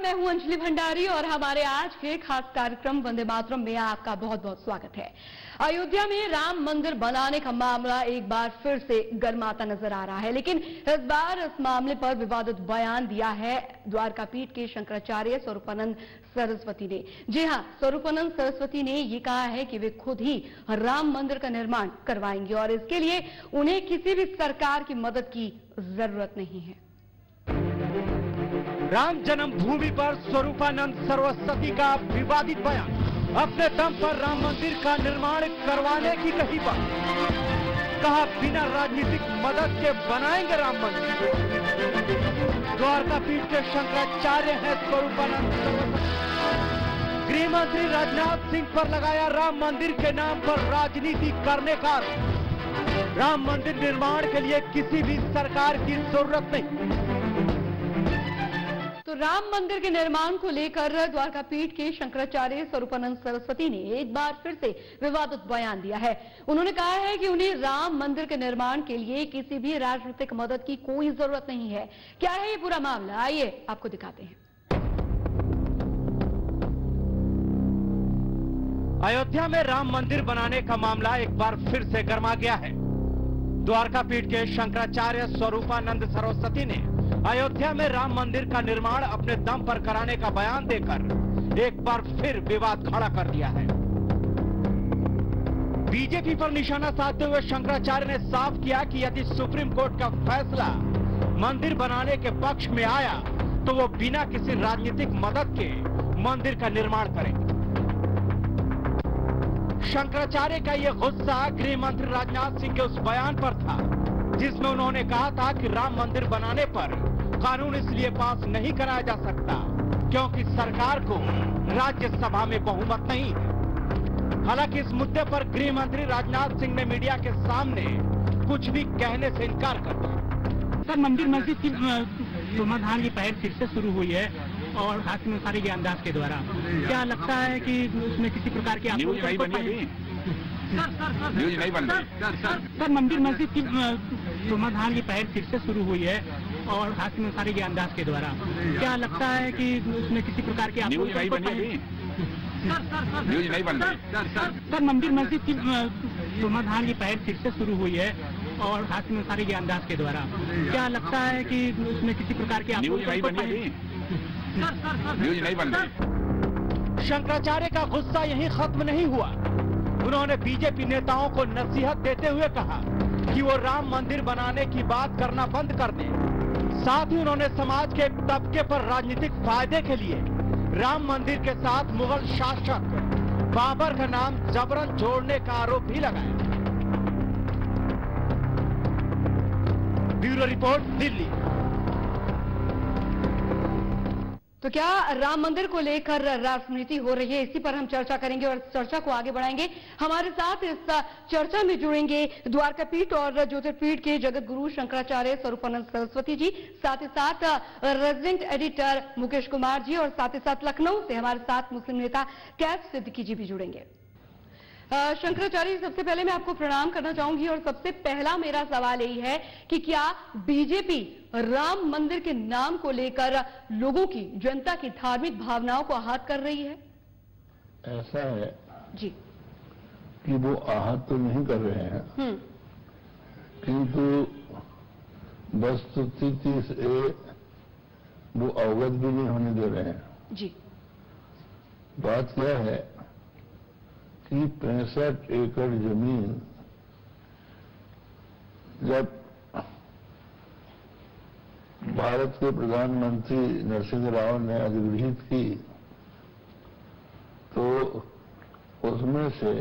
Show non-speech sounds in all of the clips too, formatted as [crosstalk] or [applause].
मैं हूँ अंजलि भंडारी और हमारे आज के खास कार्यक्रम वंदे मातरम में आपका बहुत बहुत स्वागत है। अयोध्या में राम मंदिर बनाने का मामला एक बार फिर से गर्माता नज़र आ रहा है, लेकिन इस बार इस मामले पर विवादित बयान दिया है द्वारका पीठ के शंकराचार्य स्वरूपानंद सरस्वती ने। जी हाँ, स्वरूपानंद सरस्वती ने ये कहा है कि वे खुद ही राम मंदिर का निर्माण करवाएँगे और इसके लिए उन्हें किसी भी सरकार की मदद की ज़रूरत नहीं है। राम जन्मभूमि पर स्वरूपानंद सरस्वती का विवादित बयान। अपने दम पर राम मंदिर का निर्माण करवाने की कही बात। कहा, बिना राजनीतिक मदद के बनाएँगे राम मंदिर। द्वारका पीठ के शंकराचार्य हैं स्वरूपानंद सरस्वती गृह मंत्री राजनाथ सिंह पर लगाया राम मंदिर के नाम पर राजनीति करने का। राम मंदिर निर्माण के लिए किसी भी सरकार की ज़रूरत नहीं। तो राम मंदिर के निर्माण को लेकर द्वारका पीठ के शंकराचार्य स्वरूपानंद सरस्वती ने एक बार फिर से विवादित बयान दिया है। उन्होंने कहा है कि उन्हें राम मंदिर के निर्माण के लिए किसी भी राजनीतिक मदद की कोई ज़रूरत नहीं है। क्या है ये पूरा मामला? आइए, आपको दिखाते हैं। अयोध्या में राम मंदिर बनाने का मामला एक बार फिर से गर्मा गया है। द्वारका पीठ के शंकराचार्य स्वरूपानंद सरस्वती ने अयोध्या में राम मंदिर का निर्माण अपने दम पर कराने का बयान देकर एक बार फिर विवाद खड़ा कर दिया है। बीजेपी पर निशाना साधते हुए शंकराचार्य ने साफ़ किया कि यदि सुप्रीम कोर्ट का फैसला मंदिर बनाने के पक्ष में आया तो वो बिना किसी राजनीतिक मदद के मंदिर का निर्माण करें शंकराचार्य का यह गुस्सा गृह मंत्री राजनाथ सिंह के उस बयान पर था, जिसमें उन्होंने कहा था कि राम मंदिर बनाने पर कानून इसलिए पास नहीं कराया जा सकता क्योंकि सरकार को राज्यसभा में बहुमत नहीं। है हालाँकि इस मुद्दे पर गृह मंत्री राजनाथ सिंह ने मीडिया के सामने कुछ भी कहने से इनकार कर दिया। सर मंदिर मस्जिद की समाधान की पहल फिर से शुरू हुई है और हासिम अंसारी के अंदाज के द्वारा। क्या लगता है कि उसमें किसी प्रकार की न्यूज़ नहीं बनी अभी। न्यूज़ नहीं बन रही। सर मंदिर मस्जिद की समाधान की पहल फिर से शुरू हुई है और हासिम अंसारी के अंदाज के द्वारा। क्या लगता है कि उसमें किसी प्रकार की न्यूज़ नहीं बनी अभी। न्यूज़ नहीं बन रही। सर मंदिर मस्जिद की समाधान की पहल फिर से शुरू हुई है और हासिम अंसारी के अंदाज के द्वारा। क्या लगता है कि उसमें किसी प्रकार की न्यूज़ नहीं बनी अभी। न्यूज़ नहीं बन रही। शंकराचार्य का गुस्सा यही खत्म नहीं हुआ। उन्होंने बीजेपी नेताओं को नसीहत देते हुए कहा कि वो राम मंदिर बनाने की बात करना बंद कर दें। साथ ही उन्होंने समाज के एक तबके पर राजनीतिक फ़ायदे के लिए राम मंदिर के साथ मुगल शासक बाबर का नाम जबरन जोड़ने का आरोप भी लगाया। Bureau report, Delhi. तो क्या राम मंदिर को लेकर राजनीति हो रही है? इसी पर हम चर्चा करेंगे और चर्चा को आगे बढ़ाएँगे। हमारे साथ इस चर्चा में जुड़ेंगे द्वारका पीठ और ज्योतिर्पीठ के जगत गुरु शंकराचार्य स्वरूपानंद सरस्वती जी, साथ ही साथ रेजिडेंट एडिटर मुकेश कुमार जी, और साथ ही साथ लखनऊ से हमारे साथ मुस्लिम नेता कैफ सिद्दीकी जी भी जुड़ेंगे। शंकराचार्य सबसे पहले मैं आपको प्रणाम करना चाहूँगी और सबसे पहला मेरा सवाल यही है कि क्या बीजेपी राम मंदिर के नाम को लेकर लोगों की जनता की धार्मिक भावनाओं को आहत कर रही है? ऐसा है जी। कि वो आहत तो नहीं कर रहे हैं। हम्म। किंतु वस्तुस्थिति से वो अवगत भी नहीं होने दे रहे हैं। जी। बात क्या है कि पैंसठ एकड़ ज़मीन जब भारत के प्रधानमंत्री नरसिंह राव ने अधिगृहित की तो उसमें से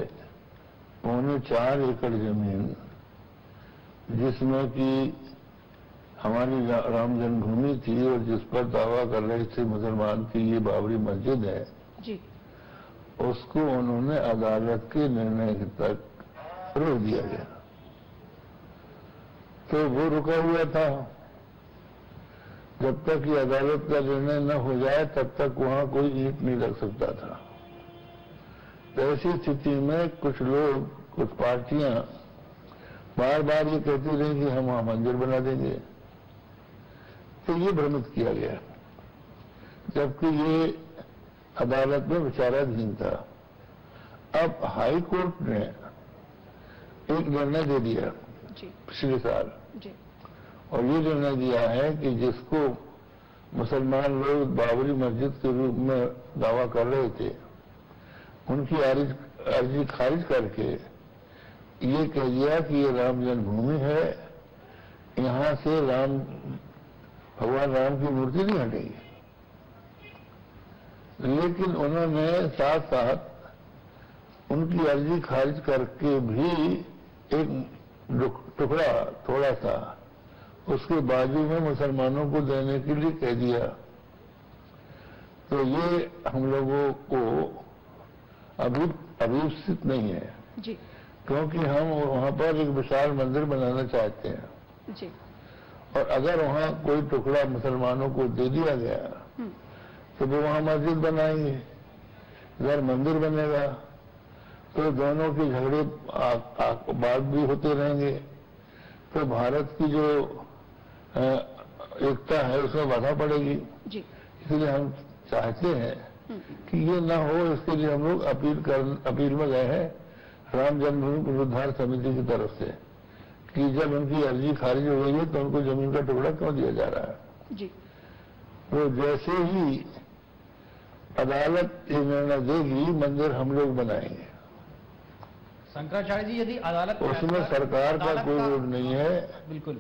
पौने चार एकड़ ज़मीन जिसमें कि हमारी राम जन्मभूमि थी और जिस पर दावा कर रहे थे मुसलमान की ये बाबरी मस्जिद है, जी। उसको उन्होंने अदालत के निर्णय तक रोक दिया गया। तो वो रुका हुआ था। जब तक ये अदालत का निर्णय न हो जाए, तब तक वहाँ कोई ईंट नहीं रख सकता था। तो ऐसी स्थिति में कुछ लोग, कुछ पार्टियाँ बार बार ये कहती रही कि हम वहाँ मंदिर बना देंगे। तो ये भ्रमित किया गया। जबकि ये अदालत में विचाराधीन था अब हाई कोर्ट ने एक निर्णय दे दिया पिछले साल। और ये निर्णय दिया है कि जिसको मुसलमान लोग बाबरी मस्जिद के रूप में दावा कर रहे थे उनकी अर्जी खारिज करके ये कह दिया कि ये राम जन्मभूमि है यहाँ से राम भगवान राम की मूर्ति नहीं हटेगी। लेकिन उन्होंने साथ साथ उनकी अर्जी खारिज करके भी एक टुकड़ा थोड़ा सा उसके बाजू में मुसलमानों को देने के लिए कह दिया। तो ये हम लोगों को अभी अभिस्थित नहीं है। जी। क्योंकि हम वहाँ पर एक विशाल मंदिर बनाना चाहते हैं। जी। और अगर वहाँ कोई टुकड़ा मुसलमानों को दे दिया गया हम्म, तो वो वहाँ मस्जिद बनाएँगे इधर मंदिर बनेगा तो दोनों के झगड़े आ- भी होते रहेंगे। तो भारत की जो एकता है उसमें बाधा पड़ेगी। इसलिए हम चाहते हैं हम्म, कि ये ना हो इसके लिए हम लोग अपील कर अपील में गए हैं राम जन्मभूमि पुनरुद्धार समिति की तरफ़ से कि जब उनकी अर्जी खारिज हो गई है तो उनको ज़मीन का टुकड़ा क्यों दिया जा रहा है? जी। तो जैसे ही अदालत ये निर्णय देगी मंदिर हम लोग बनाएँगे। शंकराचार्य जी यदि अदालत उसमें सरकार का कोई रोल नहीं है। बिल्कुल।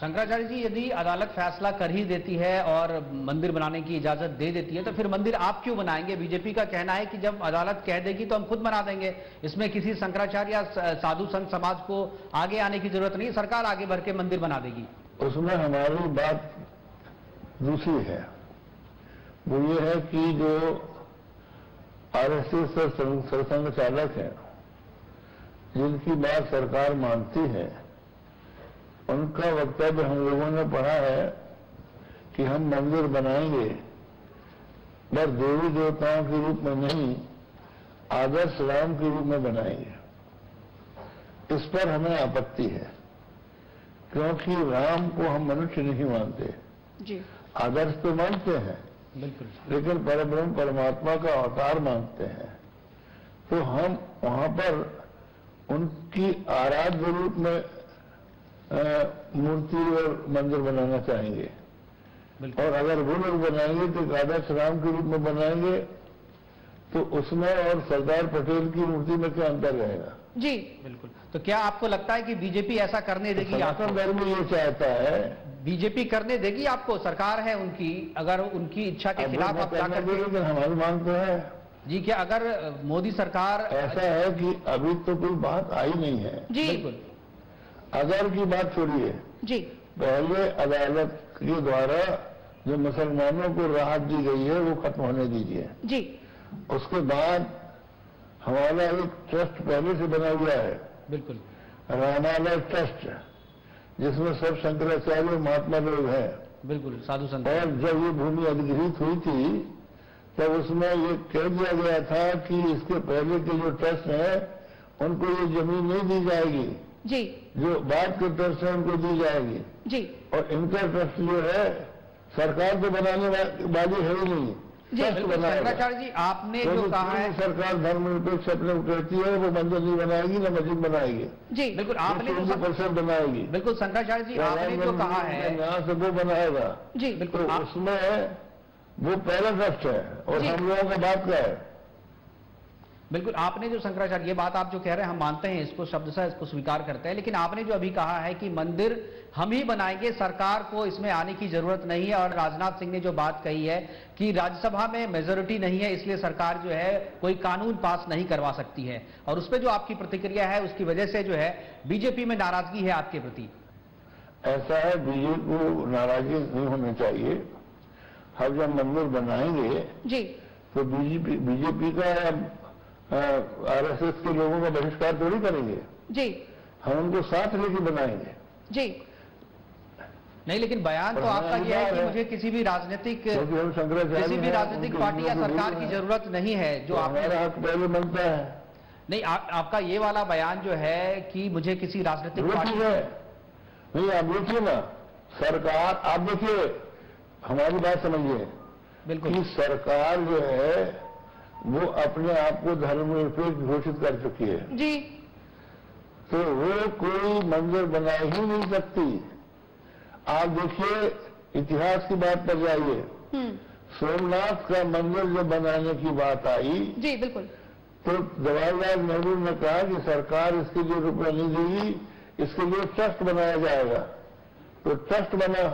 शंकराचार्य जी यदि अदालत फैसला कर ही देती है और मंदिर बनाने की इजाज़त दे देती है तो फिर मंदिर आप क्यों बनाएँगे? बीजेपी का कहना है कि जब अदालत कह देगी तो हम खुद बना देंगे। इसमें किसी शंकराचार्य साधु संत समाज को आगे आने की ज़रूरत नहीं सरकार आगे बढ़ के मंदिर बना देगी। उसमें हमारी बात दूसरी है। वो ये है कि जो आरएसएस और संघ- सरसंघ चालक हैं जिनकी बात सरकार मानती है उनका वक्तव्य हम लोगों ने पढ़ा है कि हम मंदिर बनाएँगे पर देवी देवताओं के रूप में नहीं आदर्श राम के रूप में बनाएँगे। इस पर हमें आपत्ति है क्योंकि राम को हम मनुष्य नहीं मानते। जी। आदर्श तो मानते हैं बिल्कुल। लेकिन परब्रह्म परमात्मा का अवतार मानते हैं। तो हम वहाँ पर उनकी आराध्य रूप में मूर्ति और मंदिर बनाना चाहेंगे। और अगर वो लोग बनाएँगे तो आदर्श राम के रूप में बनाएँगे तो उसमें और सरदार पटेल की मूर्ति में क्या अंतर रहेगा? जी। बिल्कुल। तो क्या आपको लगता है कि बीजेपी ऐसा करने देगी सनातन आपको? धर्म ये चाहता है बीजेपी करने देगी आपको सरकार है उनकी अगर उनकी इच्छा के खिलाफ आप दे, लेकिन हमारी मांग तो है। जी क्या अगर मोदी सरकार ऐसा है कि अभी तो कोई बात आई नहीं है। जी। बिल्कुल। अगर की बात छोड़िए। जी। पहले अदालत के द्वारा जो मुसलमानों को राहत दी गई है वो खत्म होने दीजिए। जी। उसके बाद हमारा एक ट्रस्ट पहले से बना हुआ है। बिल्कुल। रामालय ट्रस्ट। जिसमें सब शंकराचार्य और महात्मा लोग हैं। बिल्कुल साधु संत। और जब ये भूमि अधिग्रहित हुई थी तब उसमें ये कह दिया गया था कि इसके पहले के जो ट्रस्ट हैं उनको ये ज़मीन नहीं दी जाएगी। जी। जो बाद के ट्रस्ट है उनको दी जाएगी। जी। और इनका ट्रस्ट जो है सरकार तो बनाने वाली है ही नहीं। शंकराचार्य जी आपने जो कहा है सरकार धर्म निरपेक्ष अपने उठती है वो मंदिर नहीं बनाएगी ना मस्जिद बनाएगी। जी। बिल्कुल आपने जो परसेंट बनाएगी। बिल्कुल शंकराचार्य जी आपने जो कहा है यहाँ से वो बनाएगा। जी। तो बिल्कुल उसमें वो पहला ट्रस्ट है और हम लोगों का बात क्या है? बिल्कुल आपने जो शंकराचार्य ये बात आप जो कह रहे हैं हम मानते हैं इसको शब्द सा इसको स्वीकार करते हैं लेकिन आपने जो अभी कहा है कि मंदिर हम ही बनाएँगे सरकार को इसमें आने की ज़रूरत नहीं है और राजनाथ सिंह ने जो बात कही है कि राज्यसभा में मेजोरिटी नहीं है इसलिए सरकार जो है कोई कानून पास नहीं करवा सकती है। और उस पर जो आपकी प्रतिक्रिया है उसकी वजह से जो है बीजेपी में नाराज़गी है आपके प्रति। ऐसा है बीजेपी को नाराज़गी नहीं होनी चाहिए। हम जब मंदिर बनाएँगे जी। तो बीजेपी बीजेपी का आरएसएस के लोगों का बहिष्कार थोड़ी करेंगे। जी। हम उनको साथ लेके बनाएँगे। जी। नहीं लेकिन बयान तो आपका यह है कि मुझे किसी भी राजनीतिक किसी भी राजनीतिक पार्टी या सरकार की ज़रूरत नहीं है जो तो आपने हक पहले बनता है। नहीं आप, आपका ये वाला बयान जो है कि मुझे किसी राजनीतिक पार्टी है। नहीं आप देखिए ना सरकार आप देखिए हमारी बात समझिए बिल्कुल। सरकार जो है वो अपने आप को धर्मनिरपेक्ष घोषित कर चुकी है। जी। तो वो कोई मंदिर बना ही नहीं सकती। आप देखिए इतिहास की बात पर जाइए। हम्म। सोमनाथ का मंदिर जब बनाने की बात आई जी बिल्कुल। तो जवाहरलाल नेहरू ने कहा कि सरकार इसके लिए रुपया नहीं देगी इसके लिए ट्रस्ट बनाया जाएगा। तो ट्रस्ट बना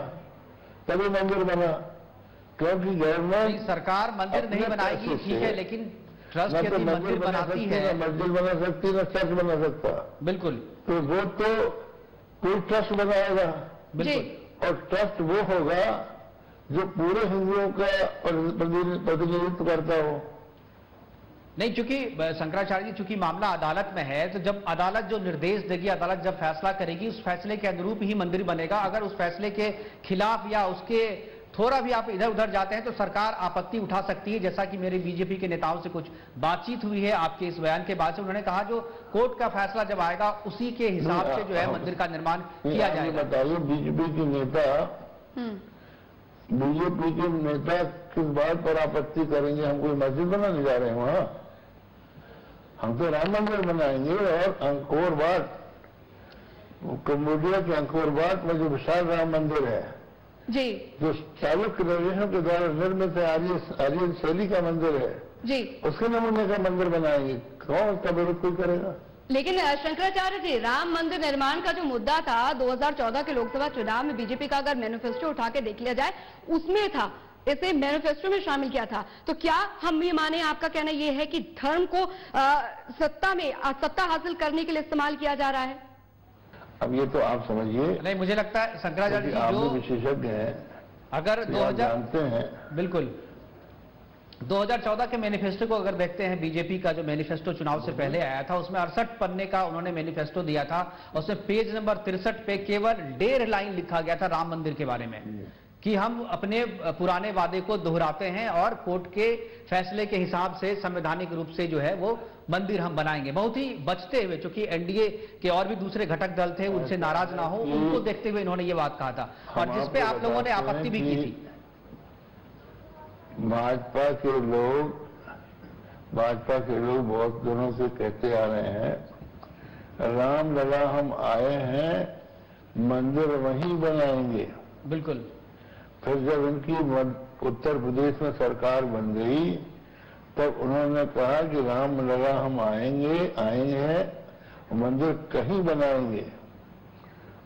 तभी मंदिर बना। क्योंकि गवर्नमेंट सरकार मंदिर नहीं बनाएगी ठीक है लेकिन ट्रस्ट न तो यदि मंदिर मंदिर बना बनाती है मंदिर बना सकती न चर्च बना सकता बिल्कुल। तो वो तो कोई ट्रस्ट बनाएगा। बिल्कुल और ट्रस्ट वो होगा जो पूरे हिंदुओं का प्रतिनिधित्व करता हो। नहीं चूँकि शंकराचार्य जी चूँकि मामला अदालत में है तो जब अदालत जो निर्देश देगी अदालत जब फैसला करेगी उस फैसले के अनुरूप ही मंदिर बनेगा। अगर उस फैसले के खिलाफ या उसके थोड़ा भी आप इधर उधर जाते हैं तो सरकार आपत्ति उठा सकती है जैसा कि मेरे बीजेपी के नेताओं से कुछ बातचीत हुई है आपके इस बयान के बाद से उन्होंने कहा जो कोर्ट का फैसला जब आएगा उसी के हिसाब से जो है मंदिर का निर्माण किया जाएगा। बताइए बीजेपी के नेता हम्म। बीजेपी के नेता किस बात पर आपत्ति करेंगे हम कोई मस्जिद बनाने जा रहे हैं वहाँ? हम तो राम मंदिर बनाएँगे और अंकोर कम्बोडिया के अंकोर बाट में जो विशाल राम मंदिर है। जी। जो चालुक्य नरेशों के द्वारा निर्मित है आर्य आर्य शैली का मंदिर है जी। उसके नमूने का मंदिर बनाएँगे। कौन उसका विरोध कोई करेगा? लेकिन शंकराचार्य जी राम मंदिर निर्माण का जो मुद्दा था 2014 के लोकसभा चुनाव में बीजेपी का अगर मैनिफेस्टो उठा के देख लिया जाए उसमें था इसे मैनिफेस्टो में शामिल किया था। तो क्या हम ये माने आपका कहना ये है कि धर्म को अ, सत्ता में अ, सत्ता हासिल करने के लिए इस्तेमाल किया जा रहा है? अब ये तो आप समझिए नहीं मुझे लगता है शंकराचार्य जी जो विशेषज्ञ हैं अगर दो हज़ार 2000 जानते हैं। बिल्कुल। 2014 के मैनिफेस्टो को अगर देखते हैं बीजेपी का जो मैनिफेस्टो चुनाव से पहले आया था उसमें अड़सठ पन्ने का उन्होंने मैनिफेस्टो दिया था उसमें पेज नंबर तिरसठ पे केवल डेढ़ लाइन लिखा गया था राम मंदिर के बारे में। कि हम अपने पुराने वादे को दोहराते हैं और कोर्ट के फैसले के हिसाब से संवैधानिक रूप से जो है वो मंदिर हम बनाएँगे। बहुत ही बचते हुए चूँकि एनडीए के और भी दूसरे घटक दल थे उनसे नाराज़ ना हो उनको देखते हुए इन्होंने ये बात कहा था। और जिसपे आप लोगों ने आपत्ति भी की थी। भाजपा के लोग भाजपा के लोग बहुत दिनों से कहते आ रहे हैं राम लला हम आए हैं मंदिर वहीं बनाएँगे। बिल्कुल। फिर जब इनकी उत्तर प्रदेश में सरकार बन गई तब उन्होंने कहा कि राम लला हम आएँगे आएँगे हैं मंदिर कहीं बनाएँगे।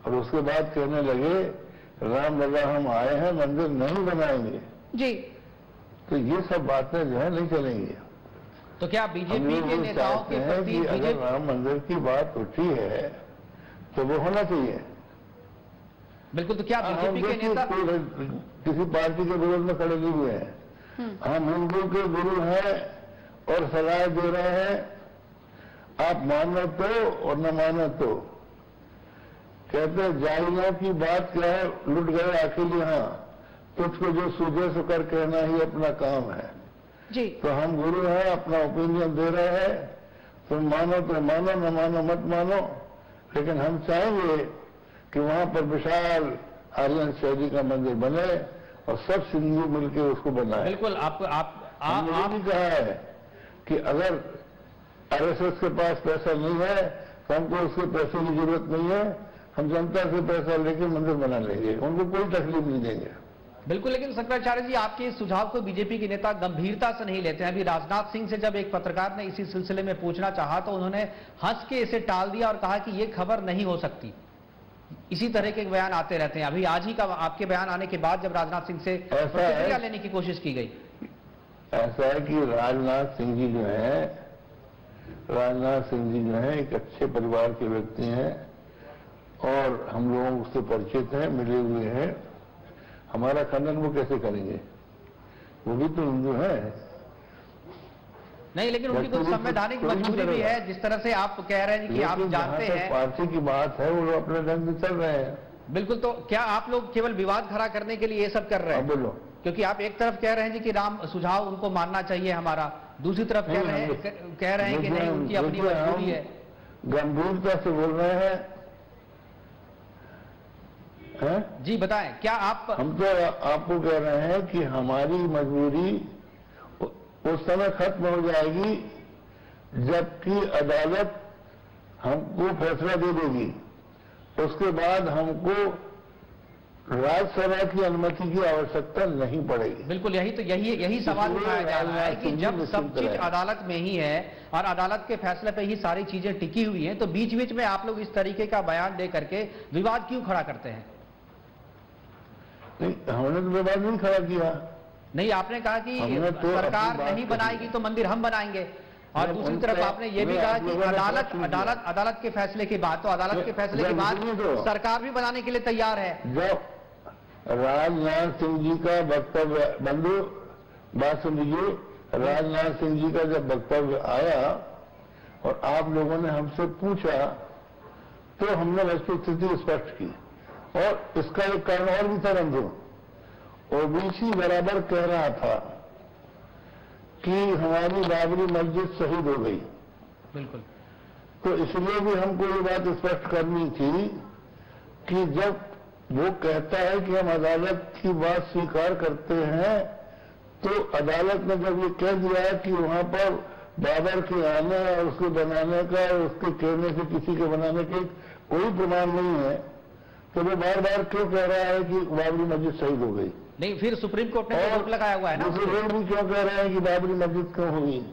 और उसके बाद कहने लगे राम लला हम आए हैं मंदिर नहीं बनाएँगे। जी। तो ये सब बातें जो है नहीं चलेंगी। तो क्या बीजेपी के नेताओं चाहते के हैं प्रति कि अगर राम मंदिर की बात उठी है तो वो होना चाहिए। बिल्कुल तो क्या बीजेपी के नेता किसी पार्टी के विरोध में खड़े नहीं हुए हैं। हम्म। हम हिंदू के गुरु हैं और सलाह दे रहे हैं। आप मानो तो और न मानो तो। कहते हैं की बात क्या है? लुट गए अकेले यहाँ। तुझको जो सूझे सो कर कहना ही अपना काम है। जी। तो हम गुरु हैं अपना ओपिनियन दे रहे हैं। तुम मानो तो मानो न मानो मत मानो। लेकिन हम चाहेंगे कि वहाँ पर विशाल आर्यन शैली का मंदिर बने और सब सिंधु मिलकर उसको बनाए। बिल्कुल आप आप आप, भी कहा है कि अगर आरएसएस के पास पैसा नहीं है तो हमको उसके पैसे की ज़रूरत नहीं है हम जनता से पैसा लेके मंदिर बना लेंगे उनको कोई तकलीफ़ नहीं देंगे। बिल्कुल लेकिन शंकराचार्य जी आपके इस सुझाव को बीजेपी के नेता गंभीरता से नहीं लेते हैं। अभी राजनाथ सिंह से जब एक पत्रकार ने इसी सिलसिले में पूछना चाहा तो उन्होंने हंस के इसे टाल दिया और कहा कि ये खबर नहीं हो सकती। इसी तरह के बयान आते रहते हैं। अभी आज ही का आपके बयान आने के बाद जब राजनाथ सिंह से प्रतिक्रिया लेने की कोशिश की गई। ऐसा है कि राजनाथ सिंह जी जो है राजनाथ सिंह जी जो है एक अच्छे परिवार के व्यक्ति हैं और हम लोग उससे परिचित हैं मिले हुए हैं। हमारा खंडन वो कैसे करेंगे? वो भी तो हिंदू हैं। नहीं लेकिन उनकी कुछ संवैधानिक मजबूरी भी है जिस तरह से आप कह रहे हैं कि आप जानते हैं। पार्टी की बात है वो लोग अपने ढंग से चल रहे हैं। बिल्कुल तो क्या आप लोग केवल विवाद खड़ा करने के लिए ये सब कर रहे हैं? बोलो। क्योंकि आप एक तरफ़ कह रहे हैं जी कि राम सुझाव उनको मानना चाहिए हमारा। दूसरी तरफ़ कह रहे हैं कह- रहे हैं कि नहीं उनकी अपनी मजबूरी है। गंभीरता से बोल रहे हैं। हैं? जी बताएँ क्या आप हम तो आपको कह रहे हैं कि हमारी मजबूरी उस समय खत्म हो जाएगी जबकि अदालत हमको फैसला दे देगी। उसके बाद हमको राज्यसभा की अनुमति की आवश्यकता नहीं पड़ेगी। बिल्कुल यही तो यही यही सवाल उठाया जा रहा है कि जब सब चीज़ अदालत में ही है और अदालत के फैसले पे ही सारी चीज़ें टिकी हुई हैं तो बीच बीच में आप लोग इस तरीके का बयान दे करके विवाद क्यों खड़ा करते हैं? नहीं हमने तो विवाद नहीं खड़ा किया। नहीं आपने कहा कि तो सरकार नहीं बनाएगी तो मंदिर हम बनाएँगे। और दूसरी तरफ़ आपने ये भी कहा कि अदालत अदालत अदालत के फैसले के बाद तो अदालत के फैसले के बाद तो। सरकार भी बनाने के लिए तैयार है। राजनाथ सिंह जी का वक्तव्य बंधु बात सुन लीजिए राजनाथ सिंह जी का जब वक्तव्य आया और आप लोगों ने हमसे पूछा तो हमने वस्तु स्थिति स्पष्ट की। और इसका एक कारण और भी था बंधु। ओबीसी बराबर कह रहा था कि हमारी बाबरी मस्जिद शहीद हो गई। बिल्कुल। तो इसलिए भी हमको ये बात स्पष्ट करनी थी कि जब वो कहता है कि हम अदालत की बात स्वीकार करते हैं तो अदालत ने जब ये कह दिया कि वहाँ पर बाबर के आने और उसके बनाने का और उसके कहने से किसी के बनाने के कोई प्रमाण नहीं है तो वो बार बार क्यों कह रहा है कि बाबरी मस्जिद शहीद हो गई? नहीं फिर सुप्रीम कोर्ट ने रोक लगाया हुआ है ना? लोग भी क्यों कह रहे हैं कि बाबरी मस्जिद क्यों हुई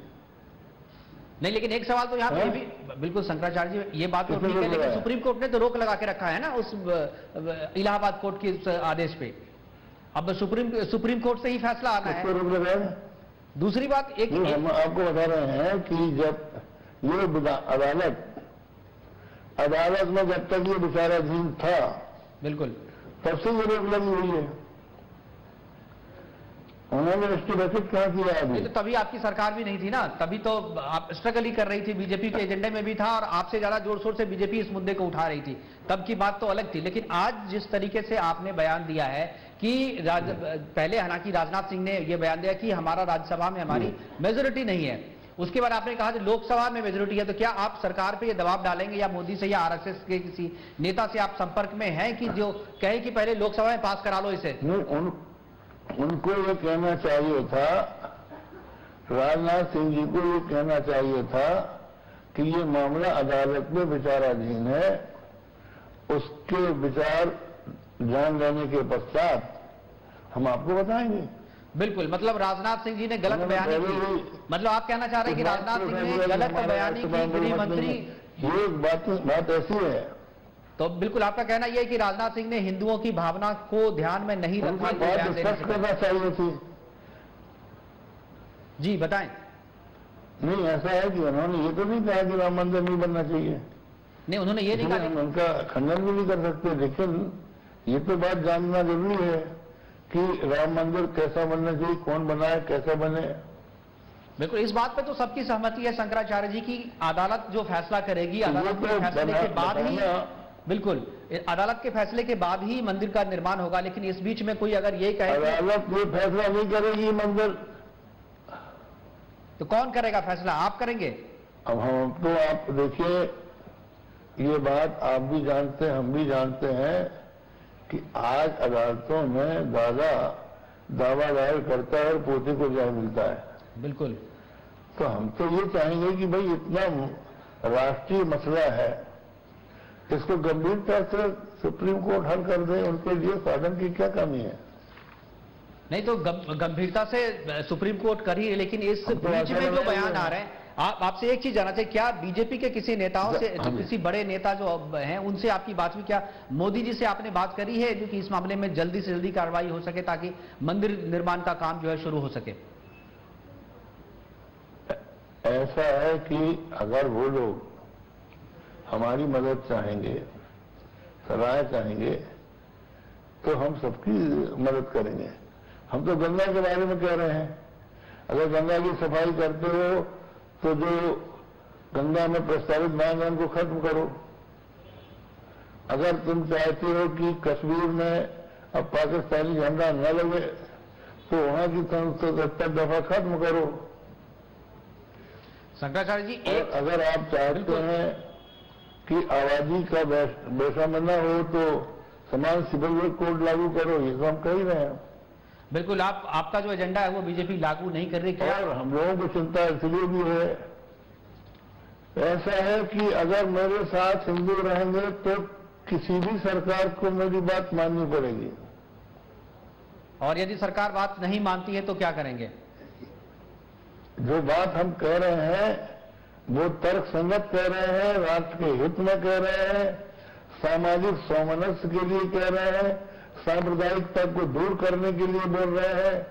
नहीं लेकिन एक सवाल तो यहाँ पे हाँ? भी बिल्कुल शंकराचार्य जी ये बात तो ठीक है लेकिन सुप्रीम कोर्ट ने तो रोक लगा के रखा है ना उस इलाहाबाद कोर्ट के आदेश पे। अब सुप्रीम सुप्रीम कोर्ट से ही फैसला आना है। रोक लगाया दूसरी बात एक, हम आपको बता रहे हैं कि जब ये अदालत अदालत में जब तक ये विचाराधीन था बिल्कुल। तब से ये रोक लगी हुई है। उन्होंने इसकी रसिद कहाँ किया अभी तो तभी आपकी सरकार भी नहीं थी ना। तभी तो आप स्ट्रगल ही कर रही थी। बीजेपी के एजेंडे में भी था और आपसे ज़्यादा ज़ोर शोर से बीजेपी इस मुद्दे को उठा रही थी। तब की बात तो अलग थी। लेकिन आज जिस तरीके से आपने बयान दिया है कि राज, पहले हालाँकि राजनाथ सिंह ने यह बयान दिया कि हमारा राज्यसभा में हमारी मेजोरिटी नहीं है। उसके बाद आपने कहा लोकसभा में मेजोरिटी है तो क्या आप सरकार पे ये दबाव डालेंगे या मोदी से या आरएसएस के किसी नेता से आप संपर्क में हैं कि जो कहे कि पहले लोकसभा में पास करा लो इसे? उनको ये कहना चाहिए था राजनाथ सिंह जी को ये कहना चाहिए था कि ये मामला अदालत में विचाराधीन है। उसके विचार जान लेने के पश्चात हम आपको बताएँगे। बिल्कुल मतलब राजनाथ सिंह जी ने गलत बयानी की। मतलब आप कहना चाह रहे हैं कि राजनाथ सिंह ने गलत बयानी की गृह मंत्री ये बात बात ऐसी है तो बिल्कुल आपका कहना यह है कि राजनाथ सिंह ने हिंदुओं की भावना को ध्यान में नहीं रखा। करना चाहिए थी। जी बताएँ। नहीं ऐसा है कि उन्होंने ये तो नहीं कहा कि राम मंदिर नहीं बनना चाहिए। नहीं उन्होंने ये नहीं कहा उनका खंडन भी नहीं कर सकते लेकिन ये तो बात जानना ज़रूरी है कि राम मंदिर कैसा बनना चाहिए कौन बनाए कैसा बने। बिल्कुल इस बात पे तो सबकी सहमति है शंकराचार्य जी की। अदालत जो फैसला करेगी अदालत के तो फैसले के बाद ही बिल्कुल। अदालत के फैसले के बाद ही मंदिर का निर्माण होगा लेकिन इस बीच में कोई अगर ये कहे अदालत ये फैसला नहीं करेगी मंदिर। तो कौन करेगा फैसला? आप करेंगे? अब हम तो आप देखिए ये बात आप भी जानते हैं हम भी जानते हैं कि आज अदालतों में दादा दावा दायर करता है और पोते को जय मिलता है। बिल्कुल। तो हम तो ये चाहेंगे कि भाई इतना राष्ट्रीय मसला है इसको गंभीरता से सुप्रीम कोर्ट हल कर दे उनके लिए साधन की क्या कमी है? नहीं तो गंभीरता से सुप्रीम कोर्ट कर ही लेकिन इस तो बीच में जो बयान आ रहे हैं आप आपसे एक चीज़ जानना चाहिए क्या बीजेपी के किसी नेताओं से हाँ जो। किसी बड़े नेता जो हैं उनसे आपकी बात हुई क्या मोदी जी से आपने बात करी है क्योंकि इस मामले में जल्दी से जल्दी कार्रवाई हो सके ताकि मंदिर निर्माण का काम जो है शुरू हो सके? ऐसा है कि अगर वो लोग हमारी मदद चाहेंगे सलाह चाहेंगे तो हम सबकी मदद करेंगे। हम तो गंगा के बारे में कह रहे हैं। अगर गंगा की सफ़ाई करते हो तो जो गंगा में प्रस्तावित बाँध है उनको खत्म करो। अगर तुम चाहते हो कि कश्मीर में अब पाकिस्तानी झंडा न लगे तो वहाँ की सत्तर दफ़ा खत्म करो। शंकराचार्य जी एक अगर आप चाहते हैं कि आबादी का वैष- वैषम्य न हो तो समान सिविल वर्क कोड लागू करो ये तो हम कह ही रहे हैं। बिल्कुल आप आपका जो एजेंडा है वो बीजेपी लागू नहीं कर रही क्या? और हम लोगों को चिंता इसलिए भी है। ऐसा है कि अगर मेरे साथ हिंदू रहेंगे तो किसी भी सरकार को मेरी बात माननी पड़ेगी। और यदि सरकार बात नहीं मानती है तो क्या करेंगे? जो बात हम कह रहे हैं वो तर्क संगत कह रहे हैं, राष्ट्र के हित में कह रहे हैं, सामाजिक सौमनस्य के लिए कह रहे हैं, सांप्रदायिकता को दूर करने के लिए बोल रहे हैं।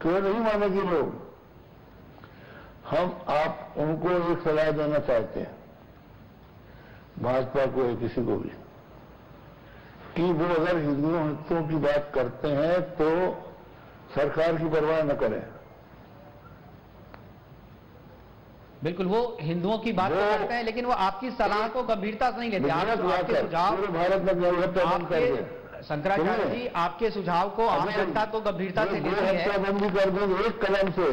क्यों नहीं मानेगी लोग? हम, आप उनको एक सलाह देना चाहते हैं। भाजपा को या किसी को भी। कि वो अगर हिंदुओं हितों की बात करते हैं तो सरकार की परवाह न करें। बिल्कुल वो हिंदुओं की बात करते हैं लेकिन वो आपकी सलाह को गंभीरता से नहीं लेते। आपके सुझाव भारत में शंकराचार्य जी आपके सुझाव को आम जनता तो गंभीरता से लेती है। कर देंगे एक कदम से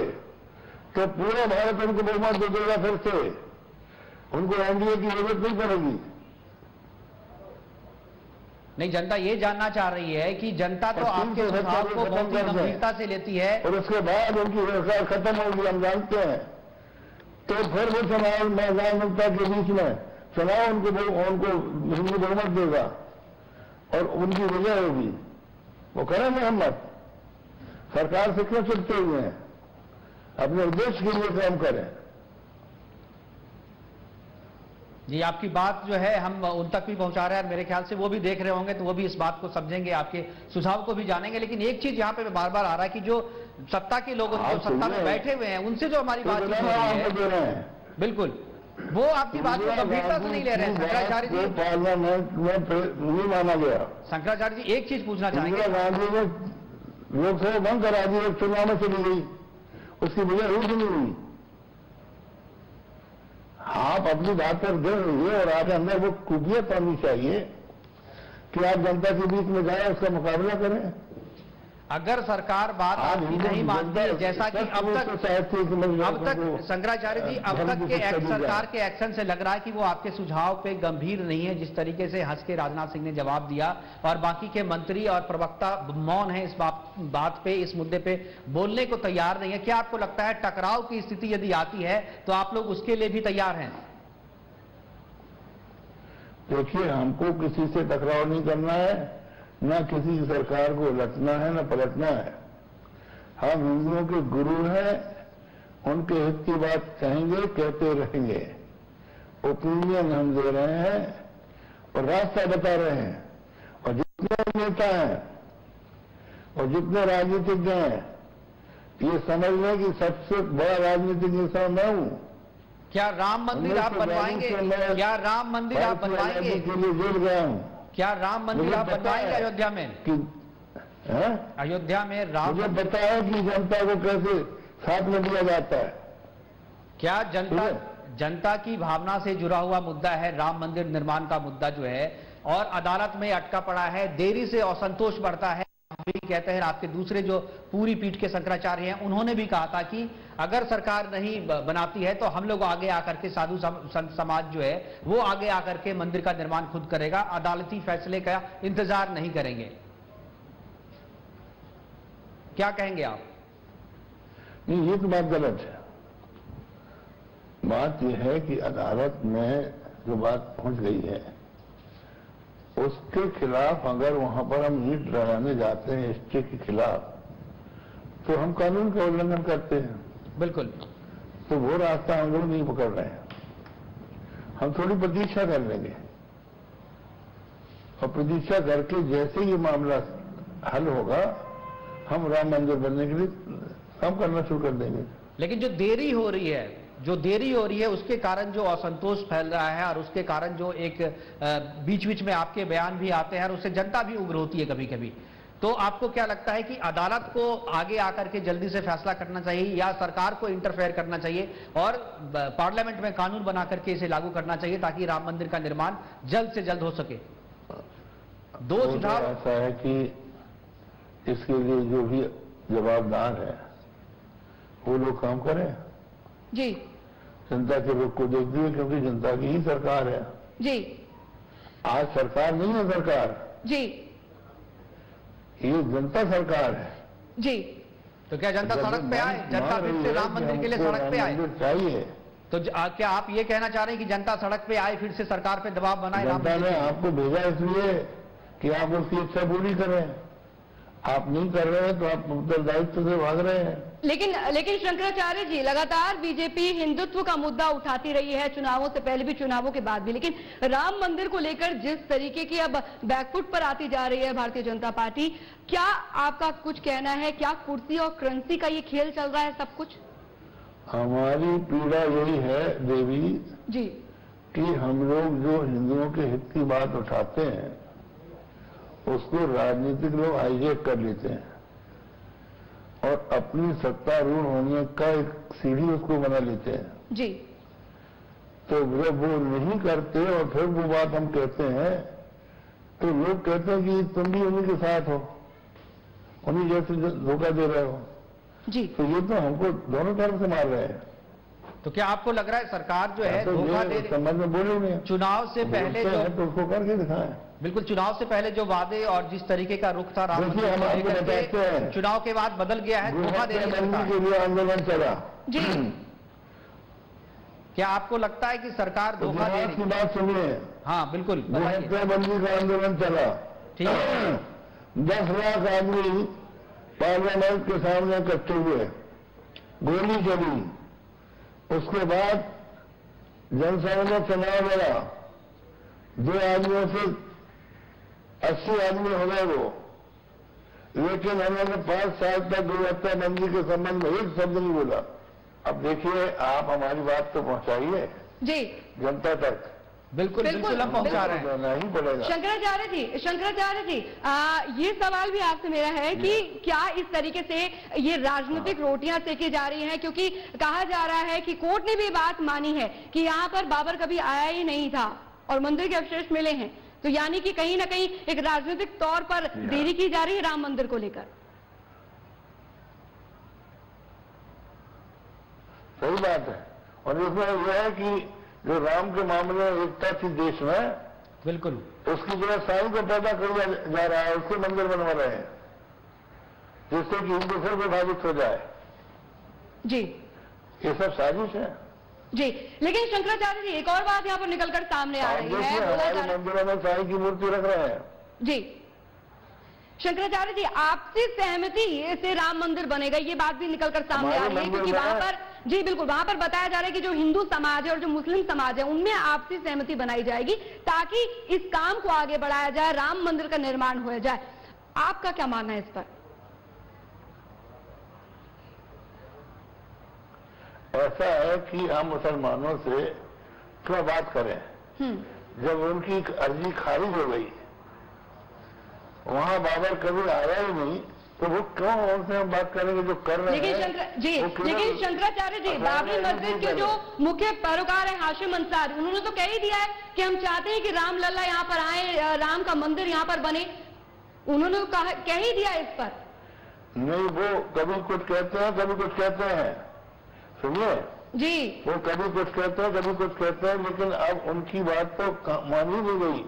तो पूरा भारत उनको बहुमत दे देगा फिर से। उनको एनडीए की ज़रूरत नहीं पड़ेगी। नहीं जनता ये जानना चाह रही है कि जनता तो आपके सुझाव को बहुत ही गंभीरता से लेती है। और उसके बाद उनकी सरकार खत्म होगी हम जानते हैं। तो फिर वो चुनाव जनता के बीच में चुनाव उनको उनको हिंदू बहुमत देगा। और उनकी वजह होगी। वो करेंगे हिम्मत सरकार से क्यों चुपते हुए हैं? अपने उद्देश्य के लिए काम करें। जी, आपकी बात जो है, हम उन तक भी पहुँचा रहे हैं। मेरे ख्याल से वो भी देख रहे होंगे तो वो भी इस बात को समझेंगे, आपके सुझाव को भी जानेंगे। लेकिन एक चीज़ यहाँ पे बार बार आ रहा है कि जो सत्ता के लोग जो सत्ता में बैठे हुए हैं उनसे जो हमारी तो बातचीत हो रही है हैं बिल्कुल। वो आपकी बात को गंभीरता से नहीं ले रहे हैं। शंकराचार्य जी पार्लियामेंट में नहीं माना गया। शंकराचार्य जी एक चीज़ पूछना चाहेंगे। गांधी ने लोकसभा बंद करा दी एक चुनाव में चली गई। उसकी वजह कि नहीं हुई। आप अपनी बात पर दे रहिए और आपके अंदर वो कुबियत आनी चाहिए कि आप जनता के बीच में जाए उसका मुकाबला करें। अगर सरकार बात आप आपकी नहीं मानती है जैसा कि अब तक है अब तक शंकराचार्य जी अब तक के सरकार के एक्शन से लग रहा है कि वो आपके सुझाव पे गंभीर नहीं है जिस तरीके से हंस के राजनाथ सिंह ने जवाब दिया। और बाकी के मंत्री और प्रवक्ता मौन है इस बात बात पे इस मुद्दे पे। बोलने को तैयार नहीं है। क्या आपको लगता है टकराव की स्थिति यदि आती है तो आप लोग उसके लिए भी तैयार हैं? देखिए हमको किसी से टकराव नहीं करना है। न किसी सरकार को लटना है न पलटना है। हम हिंदुओं के गुरु हैं उनके हित की बात कहेंगे कहते रहेंगे। ओपिनियन हम दे रहे हैं और रास्ता बता रहे हैं। और जितने नेता हैं और जितने राजनीतिज्ञ हैं ये समझ लें कि सबसे बड़ा राजनीतिक इंसान मैं हूँ। क्या राम मंदिर आप बनवाएँगे? क्या राम मंदिर आप बनवाएँगे? के लिए जुड़ गया हूँ। क्या राम मंदिर आप बताएँगे बनवाएँगे अयोध्या में? अयोध्या में राम मुझे बताया कि जनता को कैसे साथ में दिया जाता है। क्या जनता जनता की भावना से जुड़ा हुआ मुद्दा है राम मंदिर निर्माण का मुद्दा जो है और अदालत में अटका पड़ा है देरी से असंतोष बढ़ता है। कहते हैं, आपके दूसरे जो पूरी पीठ के शंकराचार्य हैं, उन्होंने भी कहा था कि अगर सरकार नहीं बनाती है तो हम लोग आगे आकर के साधु संत समाज जो है, वो आगे आकर के मंदिर का निर्माण खुद करेगा, अदालती फैसले का इंतज़ार नहीं करेंगे। क्या कहेंगे आप? नहीं, ये तो बात गलत है। बात यह है कि अदालत में जो बात पहुँच गई है उसके खिलाफ अगर वहाँ पर हम नीट लगाने जाते हैं स्टे के खिलाफ तो हम कानून का उल्लंघन करते हैं। बिल्कुल। तो वो रास्ता हम लोग नहीं पकड़ रहे हैं। हम थोड़ी प्रतीक्षा कर लेंगे। और प्रतीक्षा करके जैसे ये मामला हल होगा हम राम मंदिर बनने के लिए काम करना शुरू कर देंगे। लेकिन जो देरी हो रही है जो देरी हो रही है उसके कारण जो असंतोष फैल रहा है और उसके कारण जो एक बीच बीच में आपके बयान भी आते हैं और उससे जनता भी उग्र होती है कभी कभी तो आपको क्या लगता है कि अदालत को आगे आकर के जल्दी से फैसला करना चाहिए या सरकार को इंटरफेयर करना चाहिए और पार्लियामेंट में कानून बना करके इसे लागू करना चाहिए ताकि राम मंदिर का निर्माण जल्द से जल्द हो सके? दो सुझाव। ऐसा है कि इसके लिए जो भी जवाबदार है वो लोग काम करें। जी। जनता के रुख को देखती है क्योंकि जनता की ही सरकार है। जी। आज सरकार नहीं है सरकार। जी। ये जनता सरकार है। जी। तो क्या जनता सड़क पे आए? जनता फिर से राम मंदिर के लिए सड़क पे आए। चाहिए। तो आ, क्या आप ये कहना चाह रहे हैं कि जनता सड़क पे आए फिर से सरकार पे दबाव बनाए जनता ने आपको भेजा इसलिए कि आप उसकी इच्छा पूरी करें। आप नहीं कर रहे हैं तो आप उत्तरदायित्व से भाग रहे हैं। लेकिन लेकिन शंकराचार्य जी लगातार बीजेपी हिंदुत्व का मुद्दा उठाती रही है चुनावों से पहले भी चुनावों के बाद भी। लेकिन राम मंदिर को लेकर जिस तरीके की अब बैकफुट पर आती जा रही है भारतीय जनता पार्टी क्या आपका कुछ कहना है? क्या कुर्सी और करंसी का ये खेल चल रहा है सब कुछ? हमारी पीड़ा यही है देवी जी। कि हम लोग जो हिंदुओं के हित की बात उठाते हैं उसको राजनीतिक लोग हाईजेक कर लेते हैं। और अपनी सत्ता सत्तारूढ़ होने का एक सीढ़ी उसको बना लेते हैं। जी। तो जब वो नहीं करते और फिर वो बात हम कहते हैं तो लोग कहते हैं कि तुम भी उन्हीं के साथ हो। उन्हीं जैसे धोखा दे रहे हो। जी। तो ये तो हमको दोनों तरफ़ से मार रहे हैं। तो क्या आपको लग रहा है सरकार जो है तो धोखा दे समझ में बोले नहीं चुनाव से पहले जो हैं तो उसको करके दिखाएँ। बिल्कुल चुनाव से पहले जो वादे और जिस तरीके का रुख था राम मंदिर को लेकर के, चुनाव के बाद बदल गया है धोखा दे रही है बंदी सरकार। के लिए आंदोलन चला। जी। [clears throat] क्या आपको लगता है कि सरकार धोखा दे रही है? बात सुनिए। हाँ बिल्कुल बताइए। बंदी का आंदोलन चला। ठीक है। [clears throat] दस लाख आदमी पार्लियामेंट के सामने इकट्ठे हुए। गोली चली। उसके बाद जनसभा में चुनाव लड़ा। दो आदमियों से अस्सी आदमी हो गए वो। लेकिन उन्होंने पाँच साल तक गुणवत्ता बंदी के संबंध में एक शब्द नहीं बोला। अब देखिए आप हमारी बात तो पहुंचाइए। जी। जनता तक। बिल्कुल बिल्कुल, हम पहुँचा रहे हैं। देना ही पड़ेगा शंकराचार्य जी शंकराचार्य जी आ, ये सवाल भी आपसे मेरा है कि क्या इस तरीके से ये राजनीतिक रोटियाँ सेकी जा रही हैं? क्योंकि कहा जा रहा है कि कोर्ट ने भी बात मानी है कि यहाँ पर बाबर कभी आया ही नहीं था और मंदिर के अवशेष मिले हैं। तो यानी कि कहीं ना कहीं एक राजनीतिक तौर पर देरी की जा रही है राम मंदिर को लेकर। सही बात है। और इसमें यह है कि जो राम के मामले में एकता थी देश में बिल्कुल। उसकी जगह साई को पैदा कर दिया जा रहा है उसके मंदिर बनवा रहे हैं जिससे कि हिंदू फिर विभाजित हो जाए। जी। ये सब साजिश है। जी लेकिन शंकराचार्य जी एक और बात यहाँ पर निकलकर सामने आ रही है बोला जा रहा मंदिरों में साई की मूर्ति रख रहे हैं। जी। शंकराचार्य जी आपसी सहमति से राम मंदिर बनेगा ये बात भी निकलकर सामने आ रही है क्योंकि वहाँ पर जी बिल्कुल वहाँ पर बताया जा रहा है कि जो हिंदू समाज है और जो मुस्लिम समाज है उनमें आपसी सहमति बनाई जाएगी ताकि इस काम को आगे बढ़ाया जाए राम मंदिर का निर्माण हो जाए। आपका क्या मानना है इस पर? ऐसा है कि हम मुसलमानों से क्यों बात करें। हम्म। जब उनकी अर्जी खारिज हो गई वहाँ बाबर कभी आया ही नहीं तो वो क्यों उनसे हम बात करेंगे जो कर रहे लेकिन हैं? जी लेकिन शंकराचार्य जी बाबरी मस्जिद के जो मुख्य पैरोकार है हाशिम अंसारी उन्होंने तो कह ही दिया है कि हम चाहते हैं कि राम लल्ला यहाँ पर आए राम का मंदिर यहाँ पर बने। उन्होंने तो कह ही दिया इस पर। नहीं वो कभी कुछ कहते हैं कभी कुछ कहते हैं। सुनिए? जी। वो कभी कुछ कहते हैं कभी कुछ कहते हैं लेकिन अब उनकी बात तो मानी नहीं गई।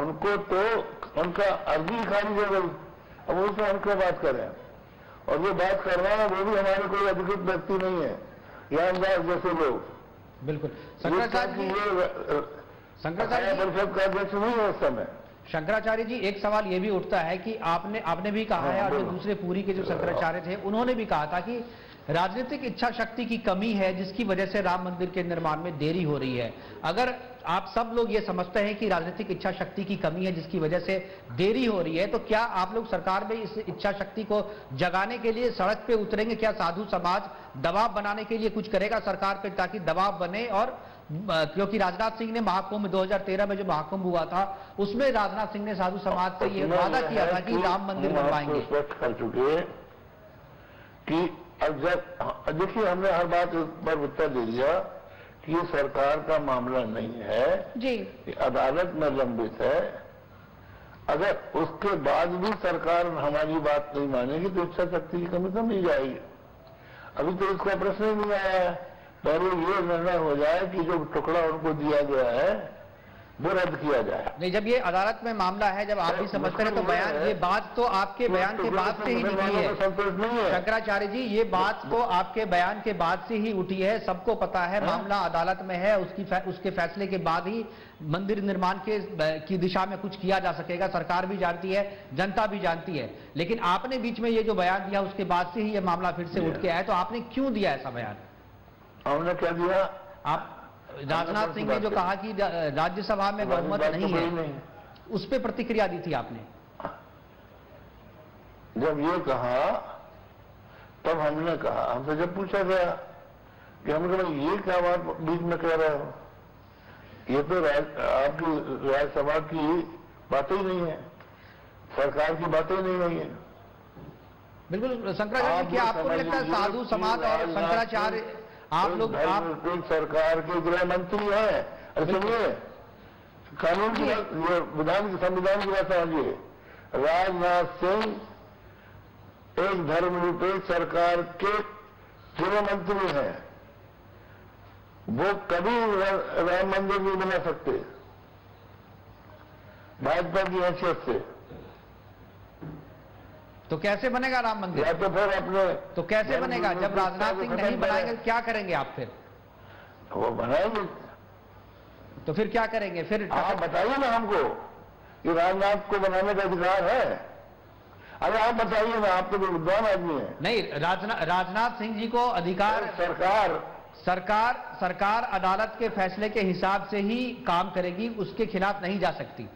उनको तो उनका अर्जी खारिज हो गई। अब उससे हम क्यों बात करें? और जो बात कर रहे हैं वो भी हमारे कोई अधिकृत व्यक्ति नहीं है। ज्ञानदास जैसे लोग। बिल्कुल। ये शंकराचार्य ये परिषद का अध्यक्ष नहीं है उस समय। शंकराचार्य जी एक सवाल ये भी उठता है कि आपने आपने भी कहा है हाँ, और जो दूसरे पूरी के जो शंकराचार्य थे उन्होंने भी कहा था कि राजनीतिक इच्छा शक्ति की कमी है, जिसकी वजह से राम मंदिर के निर्माण में देरी हो रही है। अगर आप सब लोग ये समझते हैं कि राजनीतिक इच्छा शक्ति की कमी है, जिसकी वजह से देरी हो रही है तो क्या आप लोग सरकार में इस इच्छा शक्ति को जगाने के लिए, सड़क पे उतरेंगे? क्या साधु समाज दबाव बनाने के लिए कुछ करेगा सरकार पे ताकि दबाव बने? और क्योंकि राजनाथ सिंह ने महाकुंभ 2013 में जो महाकुंभ हुआ था, उसमें राजनाथ सिंह ने साधु समाज से ये वादा किया था कि राम मंदिर बनवाएँगे। कर चुके कि अब जब हाँ, देखिए हमने हर बात पर उत्तर दे दिया कि ये सरकार का मामला नहीं है जी। अदालत में लंबित है। अगर उसके बाद भी सरकार हमारी बात नहीं मानेगी तो इच्छा शक्ति की कमी तो नहीं जाएगी। अभी तो इसका प्रश्न ही नहीं आया है। पहले ये निर्णय हो जाए कि जो टुकड़ा उनको दिया गया है वो रद्द किया जाए। नहीं जब ये अदालत में मामला है जब आप भी समझते हैं तो बयान ये बात तो आपके बयान के बाद से ही निकली है। शंकराचार्य जी ये बात तो आपके बयान के बाद से ही उठी है सबको पता है हाँ। मामला अदालत में है उसकी उसके फैसले के बाद ही मंदिर निर्माण के की दिशा में कुछ किया जा सकेगा सरकार भी जानती है जनता भी जानती है। लेकिन आपने बीच में ये जो बयान दिया उसके बाद से ही ये मामला फिर से उठ के आया तो आपने क्यों दिया ऐसा बयान? हमने क्या दिया? आप राजनाथ सिंह ने जो कहा कि राज्यसभा में बहुमत नहीं है उस पर प्रतिक्रिया दी थी आपने। जब ये कहा तब हमने कहा हमसे जब पूछा गया कि हमने कहा ये क्या बात बीच में कह रहे हो? ये तो आपकी राज्यसभा की बातें ही नहीं है। सरकार की बातें नहीं हुई है बिल्कुल शंकराचार्य क्या आपको लगता है साधु समाज और शंकराचार्य आप लोग आप सरकार के गृह मंत्री हैं। अरे सुनिए कानून की विधान की संविधान की बात समझिए। राजनाथ सिंह एक धर्मनिरपेक्ष सरकार के गृह मंत्री हैं। वो कभी राम मंदिर नहीं बना सकते। भाजपा की हैसियत से। तो कैसे बनेगा राम मंदिर? तो फिर अपने तो कैसे बनेगा? जब राजनाथ सिंह नहीं बनाएँगे तो क्या करेंगे आप फिर? वो बनाएँगे। तो फिर क्या करेंगे? फिर आप बताइए ना हमको कि राजनाथ को बनाने का अधिकार है। अरे आप बताइए ना आप तो कोई विद्वान आदमी है। नहीं राजना, राजनाथ सिंह जी को अधिकार सरकार। सरकार सरकार अदालत के फैसले के हिसाब से ही काम करेगी उसके खिलाफ नहीं जा सकती।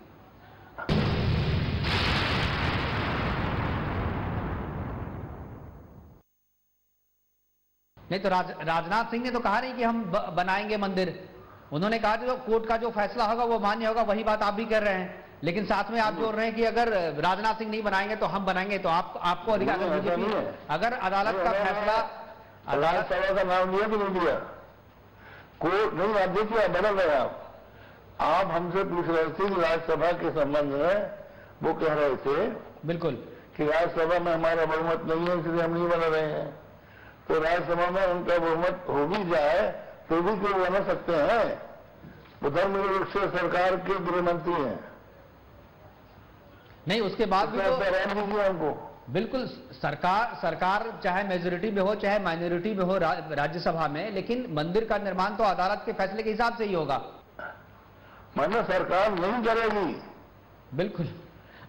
नहीं तो राज, राजनाथ सिंह ने तो कहा नहीं कि हम ब, बनाएँगे मंदिर। उन्होंने कहा जो कोर्ट का जो फैसला होगा वो मान्य होगा वही बात आप भी कर रहे हैं। लेकिन साथ में आप जोड़ रहे हैं कि अगर राजनाथ सिंह नहीं बनाएँगे तो हम बनाएँगे तो आप आपको अधिकार अगर अदालत का फैसला अदालत का नाम लिया कि नहीं लिया? कोर्ट नहीं आप देखिए बदल रहे आप। आप हमसे पूछ रहे थे राज्यसभा के संबंध में वो कह रहे थे बिल्कुल। कि राज्यसभा में हमारा बहुमत नहीं है इसलिए हम नहीं बना रहे हैं। तो राज्यसभा में उनका बहुमत हो भी जाए तो भी कोई बना सकते हैं। वो धर्मनिरपेक्ष सरकार के गृहमंत्री हैं। नहीं उसके बाद भी तो हैरान कीजिए हमको। बिल्कुल सरकार सरकार चाहे मेजोरिटी में हो चाहे माइनॉरिटी में हो रा, राज्यसभा में लेकिन मंदिर का निर्माण तो अदालत के फैसले के हिसाब से ही होगा। मानो सरकार नहीं करेगी। बिल्कुल।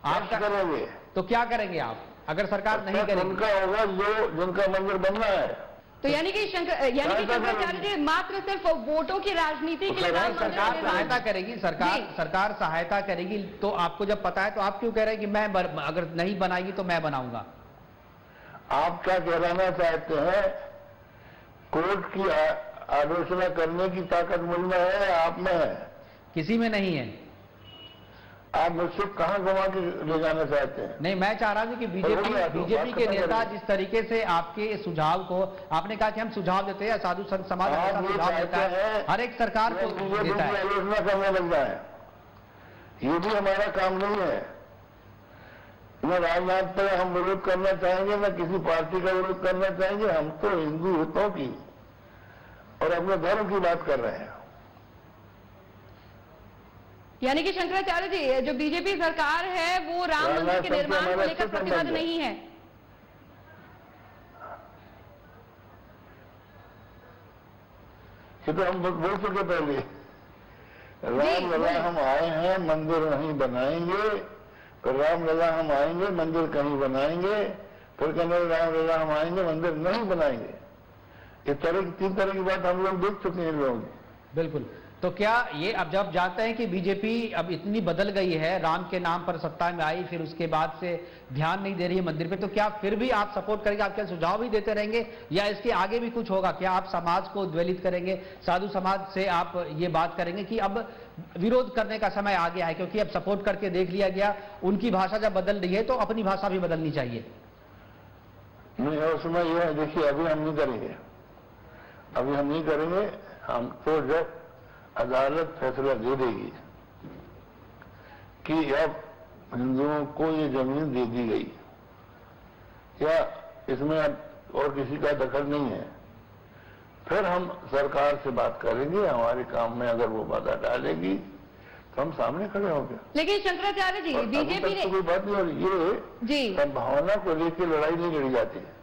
आप करेंगे? तो क्या करेंगे आप? अगर सरकार नहीं तब करेगी। उनका होगा जो जिनका मंदिर बनना है। तो यानी कि शंकर यानी कि शंकराचार्य जी मात्र सिर्फ़ वोटों की राजनीति के लिए तो राम मंदिर सरकार सहायता करेगी सरकार सरकार सहायता करेगी तो आपको जब पता है तो आप क्यों कह रहे हैं कि मैं बर, अगर नहीं बनाएगी तो मैं बनाऊँगा? आप क्या कहलाना चाहते हैं? कोर्ट की आलोचना करने की ताकत मुझमें है या आप में है? किसी में नहीं है। आप मुझसे कहाँ घुमा के ले जाना चाहते हैं? नहीं मैं चाह रहा हूँ कि बीजेपी बीजेपी के नेता जिस तरीके से आपके इस सुझाव को आपने कहा कि हम सुझाव देते हैं साधु संत समाज सुझाव देता है हर एक सरकार को देता है। आलोचना करने लग जाए। ये भी हमारा काम नहीं है। न राजनाथ पर हम विरोध करना चाहेंगे न किसी पार्टी का विरोध करना चाहेंगे हम तो हिंदू हितों की और अपने धर्म की बात कर रहे हैं। यानी कि शंकराचार्य जी जो बीजेपी सरकार है वो राम मंदिर के निर्माण को लेकर प्रतिबद्ध नहीं है। ये तो हम बोल चुके पहले। राम लला हम आए हैं मंदिर नहीं बनाएँगे। फिर राम लला हम आएँगे मंदिर कहीं बनाएँगे। फिर कहने राम लला हम आएँगे मंदिर नहीं बनाएँगे। इस तरह की तीन तरह की बात हम लोग देख चुके हैं लोग। बिल्कुल। तो क्या ये अब जब जानते हैं कि बीजेपी अब इतनी बदल गई है, राम के नाम पर सत्ता में आई, फिर उसके बाद से ध्यान नहीं दे रही है मंदिर पे तो क्या फिर भी आप सपोर्ट करेंगे, आप क्या सुझाव भी देते रहेंगे, या इसके आगे भी कुछ होगा? क्या आप समाज को उद्वेलित करेंगे? साधु समाज से आप ये बात करेंगे कि अब विरोध करने का समय आ गया है क्योंकि अब सपोर्ट करके देख लिया गया, उनकी भाषा जब बदल रही है तो अपनी भाषा भी बदलनी चाहिए। नहीं उसमें यह देखिए, अभी हम नहीं करेंगे। अभी हम नहीं करेंगे, हम तो जब अदालत फैसला दे देगी कि अब हिंदुओं को ये ज़मीन दे दी गई। या इसमें अब और किसी का दखल नहीं है। फिर हम सरकार से बात करेंगे हमारे काम में अगर वो बाधा डालेगी तो हम सामने खड़े हो गए। लेकिन शंकराचार्य जी बीजेपी तो ने कोई बात नहीं हो रही ये जी। संभावना को लेकर लड़ाई नहीं लड़ी जाती। है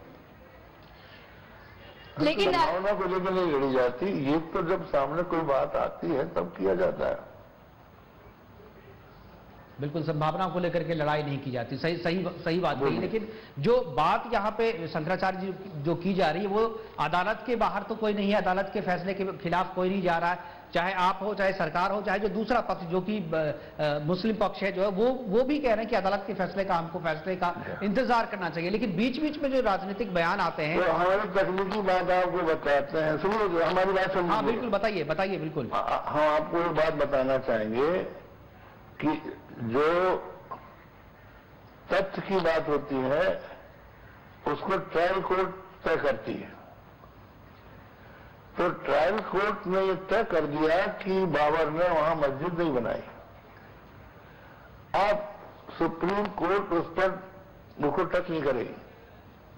लेकिन भावना को लेकर नहीं लड़ी जाती। ये तो जब सामने कोई बात आती है तब किया जाता है। बिल्कुल संभावना को लेकर के लड़ाई नहीं की जाती। सही सही सही बात कही। लेकिन जो बात यहाँ पे शंकराचार्य जी जो की जा रही है वो अदालत के बाहर तो कोई नहीं है। अदालत के फैसले के खिलाफ कोई नहीं जा रहा है। चाहे आप हो चाहे सरकार हो चाहे जो दूसरा पक्ष जो कि मुस्लिम पक्ष है जो है वो वो भी कह रहे हैं कि अदालत के फैसले का हमको फैसले का इंतज़ार करना चाहिए। लेकिन बीच बीच में जो राजनीतिक बयान आते हैं तो हमारी तकनीकी बात आपको बताते हैं। सुनिए हमारी बात सुनिए। हाँ बिल्कुल बताइए बताइए बिल्कुल। आ- आ- हम आपको एक बात बताना चाहेंगे कि जो तथ्य की बात होती है उसको ट्रायल कोर्ट तय करती है। तो ट्रायल कोर्ट ने यह तय कर दिया कि बाबर ने वहाँ मस्जिद नहीं बनाई। अब सुप्रीम कोर्ट उस पर उसको टच नहीं करेगी।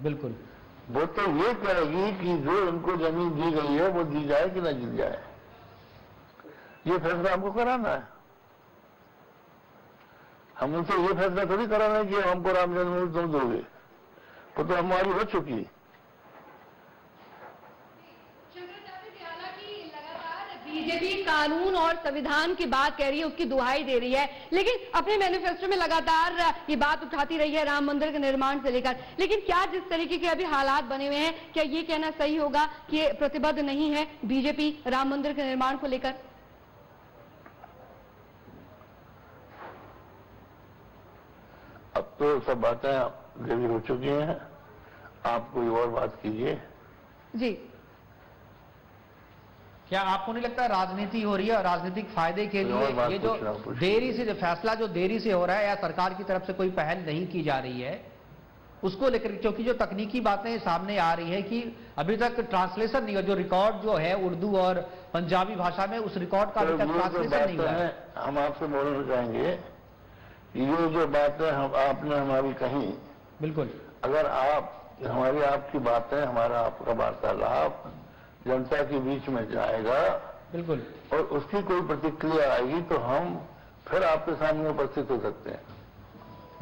बिल्कुल। वो तो ये कहेगी कि जो इनको ज़मीन दी गई है वो दी जाए कि न दी जाए। ये फैसला हमको कराना है। हम उनसे ये फैसला थोड़ी कराना है कि हमको राम जन्मभूमि तुम दोगे? वो तो हमारी हो चुकी शंकराचार्य जी हालाँकि लगातार बीजेपी कानून और संविधान की बात कह रही है उसकी दुहाई दे रही है। लेकिन अपने मैनिफेस्टो में लगातार ये बात उठाती रही है राम मंदिर के निर्माण से लेकर। लेकिन क्या जिस तरीके के अभी हालात बने हुए हैं क्या ये कहना सही होगा कि प्रतिबद्ध नहीं है बीजेपी राम मंदिर के निर्माण को लेकर? अब तो सब बातें हो चुकी हैं। आप कोई और बात कीजिए। जी। क्या आपको नहीं लगता राजनीति हो रही है और राजनीतिक फ़ायदे के लिए ये जो देरी से जो फैसला जो देरी से हो रहा है या सरकार की तरफ़ से कोई पहल नहीं की जा रही है उसको लेकर क्योंकि जो तकनीकी बातें सामने आ रही है कि अभी तक ट्रांसलेशन नहीं हुआ जो रिकॉर्ड जो है उर्दू और पंजाबी भाषा में उस रिकॉर्ड का तो अभी तक ट्रांसलेशन नहीं हुआ है हम आपसे बोलना चाहेंगे ये जो बातें हम आपने हमारी कही बिल्कुल। अगर आप हमारी आपकी बातें हमारा आपका वार्तालाप जनता के बीच में जाएगा। बिल्कुल। और उसकी कोई प्रतिक्रिया आएगी तो हम फिर आपके सामने उपस्थित हो सकते हैं।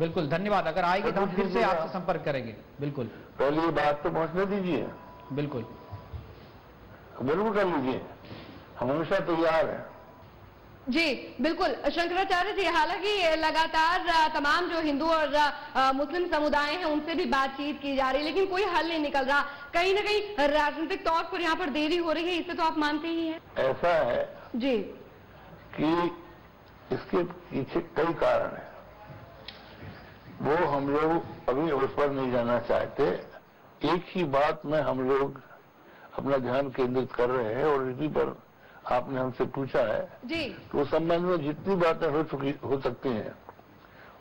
बिल्कुल धन्यवाद। अगर आएगी तो हम फिर से आपसे संपर्क करेंगे। बिल्कुल। पहले ये बात तो पहुँचने दीजिए। बिल्कुल। बिल्कुल कर लीजिए। हम हमेशा तैयार हैं। जी बिल्कुल। शंकराचार्य जी हालाँकि लगातार तमाम जो हिंदू और मुस्लिम समुदाय हैं उनसे भी बातचीत की जा रही है लेकिन कोई हल नहीं निकल रहा। कहीं ना कहीं राजनीतिक तौर पर यहाँ पर देरी हो रही है इसे तो आप मानते ही हैं। ऐसा है जी। कि इसके पीछे कई कारण हैं। वो हम लोग अभी उस पर नहीं जाना चाहते। एक ही बात में हम लोग अपना ध्यान केंद्रित कर रहे हैं और इसी पर आपने हमसे पूछा है जी। तो उस संबंध में जितनी बातें हो चुकी हो सकती हैं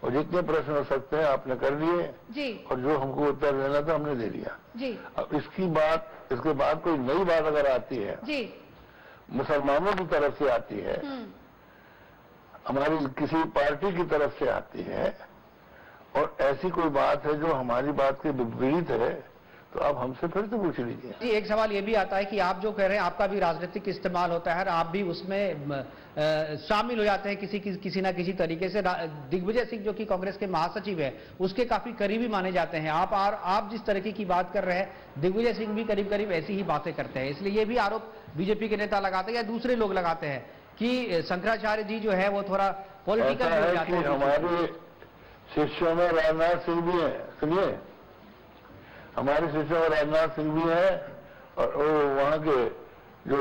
और जितने प्रश्न हो सकते हैं आपने कर लिए जी। और जो हमको उत्तर देना था हमने दे दिया। जी। अब इसकी बात इसके बाद कोई नई बात अगर आती है जी। मुसलमानों की तरफ़ से आती है हम्म। हमारी किसी पार्टी की तरफ़ से आती है और ऐसी कोई बात है जो हमारी बात के विपरीत है तो आप हमसे फिर से पूछ लीजिए। जी एक सवाल ये भी आता है कि आप जो कह रहे हैं आपका भी राजनीतिक इस्तेमाल होता है और आप भी उसमें शामिल हो जाते हैं किसी किसी, किसी ना किसी तरीके से। दिग्विजय सिंह जो कि कांग्रेस के महासचिव है उसके काफ़ी करीबी माने जाते हैं। आप और आप जिस तरीके की बात कर रहे हैं दिग्विजय सिंह भी करीब करीब ऐसी ही बातें करते हैं। इसलिए ये भी आरोप बीजेपी के नेता लगाते हैं या दूसरे लोग लगाते हैं कि शंकराचार्य जी जो है वो थोड़ा पॉलिटिकल हो जाते हैं। हमारे शिष्यों में राजनाथ सिंह भी है सुनिए। हमारे शिष्यों में राजनाथ सिंह भी है और वो वहाँ के जो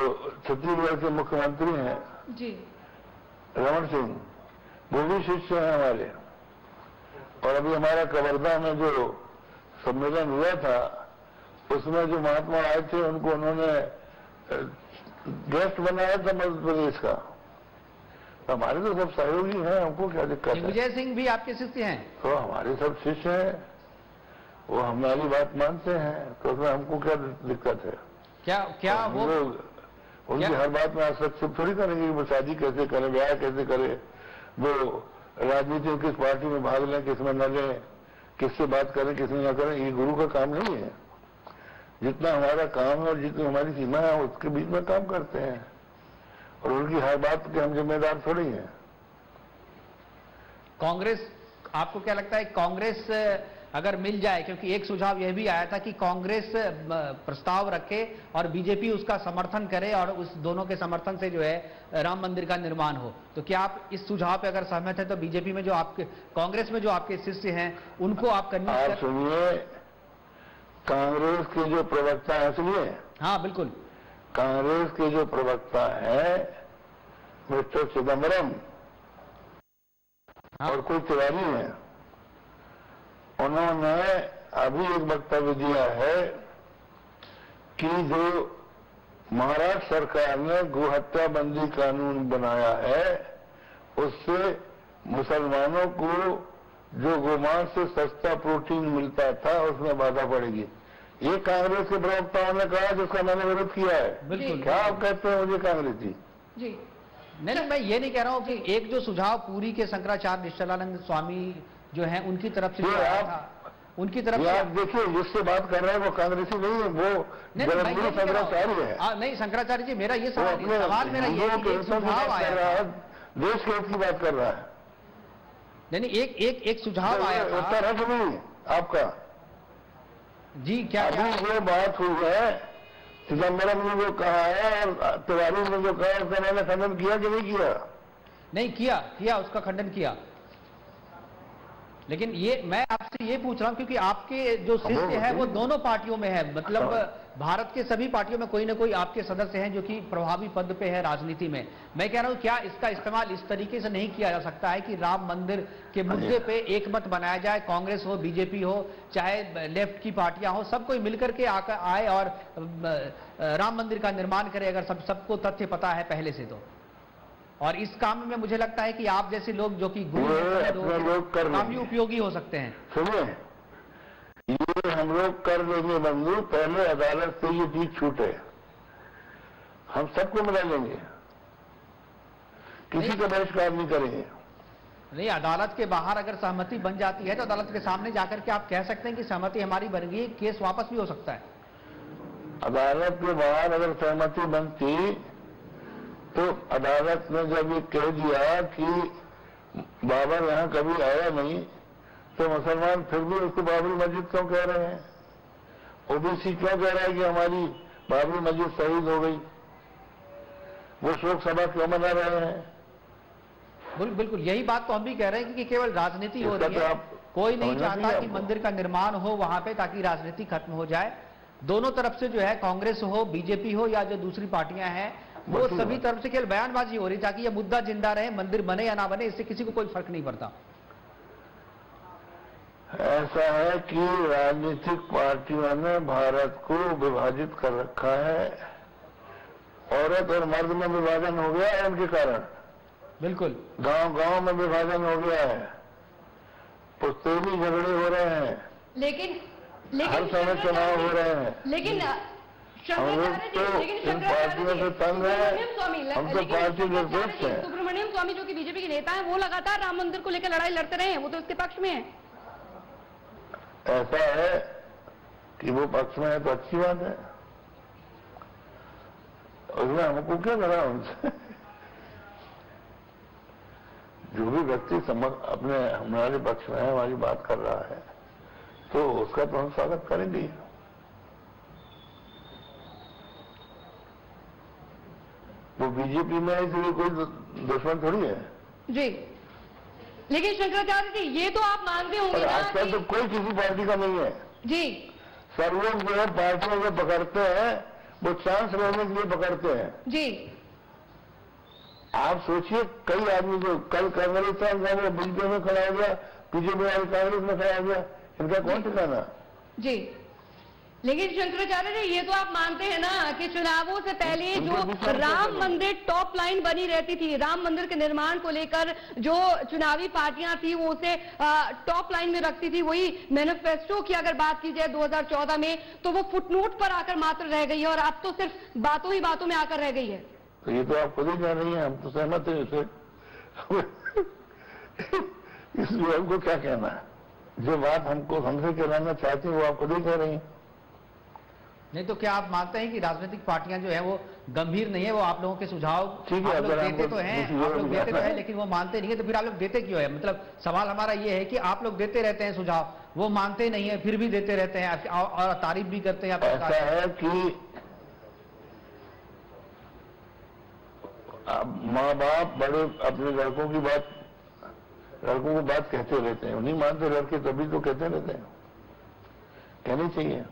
छत्तीसगढ़ के मुख्यमंत्री हैं। जी। रमन सिंह वो भी शिष्य हैं हमारे। और अभी हमारा कवर्धा में जो सम्मेलन हुआ था उसमें जो महात्मा आए थे उनको उन्होंने गेस्ट बनाया था मध्य प्रदेश का। हमारे तो सब सहयोगी हैं हमको क्या दिक्कत है? दिग्विजय सिंह भी आपके शिष्य हैं? तो हमारे सब शिष्य हैं। वो हमारी बात मानते हैं तो उसमें हमको क्या दिक्कत है? क्या क्या हम वो उनकी हर बात में हस्तक्षेप थोड़ी करेंगे कि वो शादी कैसे करें ब्याह कैसे करे वो राजनीति में किस पार्टी में भाग लें किसमें न लें किससे बात करें किसमें न करें ये गुरु का काम नहीं है। जितना हमारा काम है और जितनी हमारी सीमा है उसके बीच में काम करते हैं। और उनकी हर बात के हम जिम्मेदार थोड़ी हैं। कांग्रेस आपको क्या लगता है कांग्रेस अगर मिल जाए क्योंकि एक सुझाव यह भी आया था कि कांग्रेस प्रस्ताव रखे और बीजेपी उसका समर्थन करे और उस दोनों के समर्थन से जो है राम मंदिर का निर्माण हो। तो क्या आप इस सुझाव पे अगर सहमत है तो बीजेपी में जो आपके कांग्रेस में जो आपके शिष्य हैं उनको आप कन्विंस कर सुनिए कांग्रेस के जो प्रवक्ता है सुनिए। हाँ बिल्कुल। कांग्रेस के जो प्रवक्ता है मिस्टर चिदम्बरम हाँ। और कोई तिवारी है? उन्होंने अभी एक वक्तव्य दिया है कि जो महाराष्ट्र सरकार ने गोहत्या बंदी कानून बनाया है उससे मुसलमानों को जो गोमांस से सस्ता प्रोटीन मिलता था उसमें बाधा पड़ेगी। ये कांग्रेस के प्रवक्ताओं ने कहा जिसका मैंने विरोध किया है। बिल्कुल। क्या आप कहते हैं मुझे कांग्रेसी? जी। नहीं नहीं मैं ये नहीं कह रहा हूँ कि एक जो सुझाव पूरी के शंकराचार्य निश्चलानंद स्वामी जो हैं उनकी तरफ़ से जो आया आप- था। उनकी तरफ़ से आप देखिए जिससे बात कर रहे हैं वो कांग्रेसी नहीं है वो नहीं। शंकराचार्य है। नहीं शंकराचार्य जी मेरा ये सवाल सवाल मेरा ये है सुझाव आया देश के हित की बात कर रहा है। नहीं नहीं एक एक एक सुझाव आया उत्तर है कि नहीं आपका। जी क्या क्या अभी जो बात हुई है चिदम्बरम ने जो कहा है और तिवारी ने जो कहा उसका मैंने खंडन किया कि नहीं किया? नहीं किया किया उसका खंडन किया। लेकिन ये मैं आपसे ये पूछ रहा हूँ क्योंकि आपके जो शिष्य है वो दोनों पार्टियों में है। मतलब भारत के सभी पार्टियों में कोई ना कोई आपके सदस्य हैं जो कि प्रभावी पद पे है राजनीति में। मैं कह रहा हूँ क्या इसका इस्तेमाल इस तरीके से नहीं किया जा सकता है कि राम मंदिर के मुद्दे पे एक मत बनाया जाए कांग्रेस हो बीजेपी हो चाहे लेफ़्ट की पार्टियाँ हो सब कोई मिलकर के आकर आए और राम मंदिर का निर्माण करे अगर सब सबको तथ्य पता है पहले से तो। और इस काम में मुझे लगता है कि आप जैसे लोग जो कि कर काफ़ी उपयोगी हो सकते हैं। सुनिए ये हम लोग कर देंगे बंधु पहले अदालत से ये चीज़ छूटे। हम सबको मिला लेंगे। किसी का बहिष्कार नहीं करेंगे। नहीं अदालत के बाहर अगर सहमति बन जाती है तो अदालत के सामने जाकर के आप कह सकते हैं कि सहमति हमारी बन गई केस वापस भी हो सकता है। अदालत के बाहर अगर सहमति बनती तो अदालत ने जब ये कह दिया कि बाबर यहाँ कभी आया नहीं तो मुसलमान फिर भी उसको बाबरी मस्जिद क्यों कह रहे हैं? ओबीसी क्यों कह रहा है कि हमारी बाबरी मस्जिद शहीद हो गई? वो शोक सभा क्यों मना रहे हैं? बिल- बिल्कुल यही बात तो हम भी कह रहे हैं कि केवल राजनीति हो रही तो है। कोई नहीं चाहता कि मंदिर का निर्माण हो वहाँ पे ताकि राजनीति खत्म हो जाए। दोनों तरफ़ से जो है कांग्रेस हो बीजेपी हो या जो दूसरी पार्टियाँ हैं वो सभी तरफ़ से केवल बयानबाजी हो रही ताकि ये मुद्दा ज़िंदा रहे मंदिर बने या ना बने इससे किसी को कोई फ़र्क नहीं पड़ता। ऐसा है कि राजनीतिक पार्टियों ने भारत को विभाजित कर रखा है। औरत और मर्द में विभाजन हो गया है इनके कारण। बिल्कुल। गाँव गाँव में विभाजन हो गया है। पुश्तैनी झगड़े हो रहे हैं। लेकिन हर लेकिन समय चुनाव हो रहे हैं। लेकिन तो हैं। सुब्रमण्यम स्वामी पार्टी निरपेक्ष जी, सुब्रमण्यम स्वामी जो कि बीजेपी के नेता है वो लगातार राम मंदिर को लेकर लड़ाई लड़ते रहे हैं वो तो इसके पक्ष में है। ऐसा है कि वो पक्ष में है तो अच्छी बात है। उसमें हमको क्या लगा उनसे? जो भी व्यक्ति समझ अपने हमारे पक्ष में है हमारी बात कर रहा है तो उसका तो हम स्वागत करेंगे ही। वो बीजेपी में है इसलिए कोई दुश्मन थोड़ी है। जी। लेकिन शंकराचार्य जी ये तो आप मानते होंगे आजकल तो कोई किसी पार्टी का नहीं है। जी। सब लोग जो है पार्टियों को पकड़ते हैं वो चांस लेने के लिए पकड़ते हैं। जी। आप सोचिए कई आदमी जो कल कांग्रेस था कांग्रेस बीजेपी में खड़ा हो गया बीजेपी वाले कांग्रेस में खड़ा हो गया। इनका कौन ठिकाना? जी। लेकिन शंकराचार्य जी ये तो आप मानते हैं ना कि चुनावों से पहले जो राम मंदिर टॉप लाइन बनी रहती थी राम मंदिर के निर्माण को लेकर जो चुनावी पार्टियाँ थी वो उसे टॉप लाइन में रखती थी। वही मैनिफेस्टो की अगर बात की जाए 2014 में तो वो फुटनोट पर आकर मात्र रह गई है और अब तो सिर्फ़ बातों ही बातों में आकर रह गई है। तो ये तो आप खुद ही कह रही है हम तो सहमत हैं इससे [laughs] इसलिए हमको क्या कहना है? जो बात हमको हमसे कहना चाहती हैं वो आप खुद ही कह रही हैं। नहीं तो क्या आप मानते हैं कि राजनीतिक पार्टियाँ जो है वो गंभीर नहीं है? वो आप लोगों के सुझाव ठीक है, आप लोग देते तो हैं आप लोग देते तो हैं। लेकिन वो मानते नहीं है तो फिर आप लोग देते क्यों है? मतलब सवाल हमारा ये है कि आप लोग देते रहते हैं सुझाव वो मानते नहीं है फिर भी देते रहते हैं और तारीफ़ भी करते हैं आप ऐसा है कि माँ बाप बड़े अपने लड़कों की बात लड़कों को बात कहते रहते हैं नहीं मानते लड़के तभी तो कहते रहते हैं। कहनी चाहिए।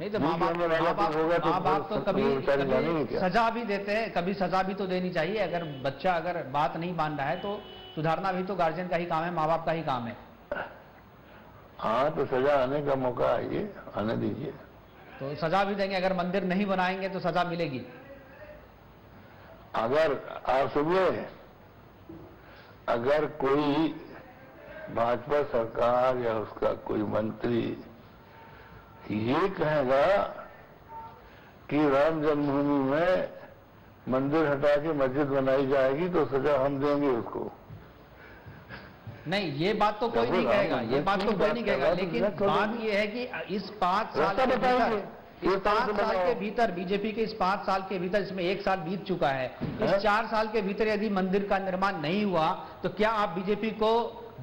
नहीं तो नहीं माँ बाप माँ बाप होगा तो तो कभी कभी सजा भी देते हैं कभी सजा भी तो देनी चाहिए। अगर बच्चा अगर बात नहीं मान रहा है तो सुधारना भी तो गार्जियन का ही काम है माँ बाप का ही काम है। हाँ तो सजा आने का मौका आइए आने दीजिए। तो सजा भी देंगे अगर मंदिर नहीं बनाएँगे तो सजा मिलेगी। अगर आप सुनिए अगर कोई भाजपा सरकार या उसका कोई मंत्री ये कहेगा कि राम जन्मभूमि में मंदिर हटा के मस्जिद बनाई जाएगी तो सजा हम देंगे उसको। नहीं ये बात तो कोई नहीं कहेगा ये बात तो कोई नहीं कहेगा लेकिन कर बात ये है कि इस पाँच साल के बताएँगे। भीतर इस पाँच साल के भीतर बीजेपी के इस पाँच साल के भीतर इसमें एक साल बीत चुका है। इस चार साल के भीतर यदि मंदिर का निर्माण नहीं हुआ तो क्या आप बीजेपी को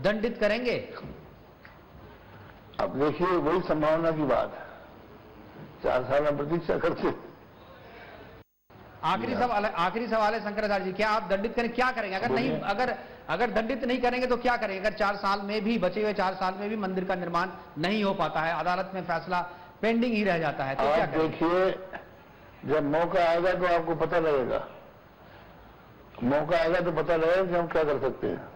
दंडित करेंगे? अब देखिए वही संभावना की बात है। चार साल हम प्रतीक्षा करते। आखिरी सवाल आखिरी सवाल है शंकराचार्य जी क्या आप दंडित करें क्या करेंगे? अगर नहीं अगर अगर दंडित नहीं करेंगे तो क्या करेंगे? अगर चार साल में भी बचे हुए चार साल में भी मंदिर का निर्माण नहीं हो पाता है अदालत में फैसला पेंडिंग ही रह जाता है तो क्या देखिए जब मौका आएगा तो आपको पता लगेगा। मौका आएगा तो पता लगेगा कि हम क्या कर सकते हैं।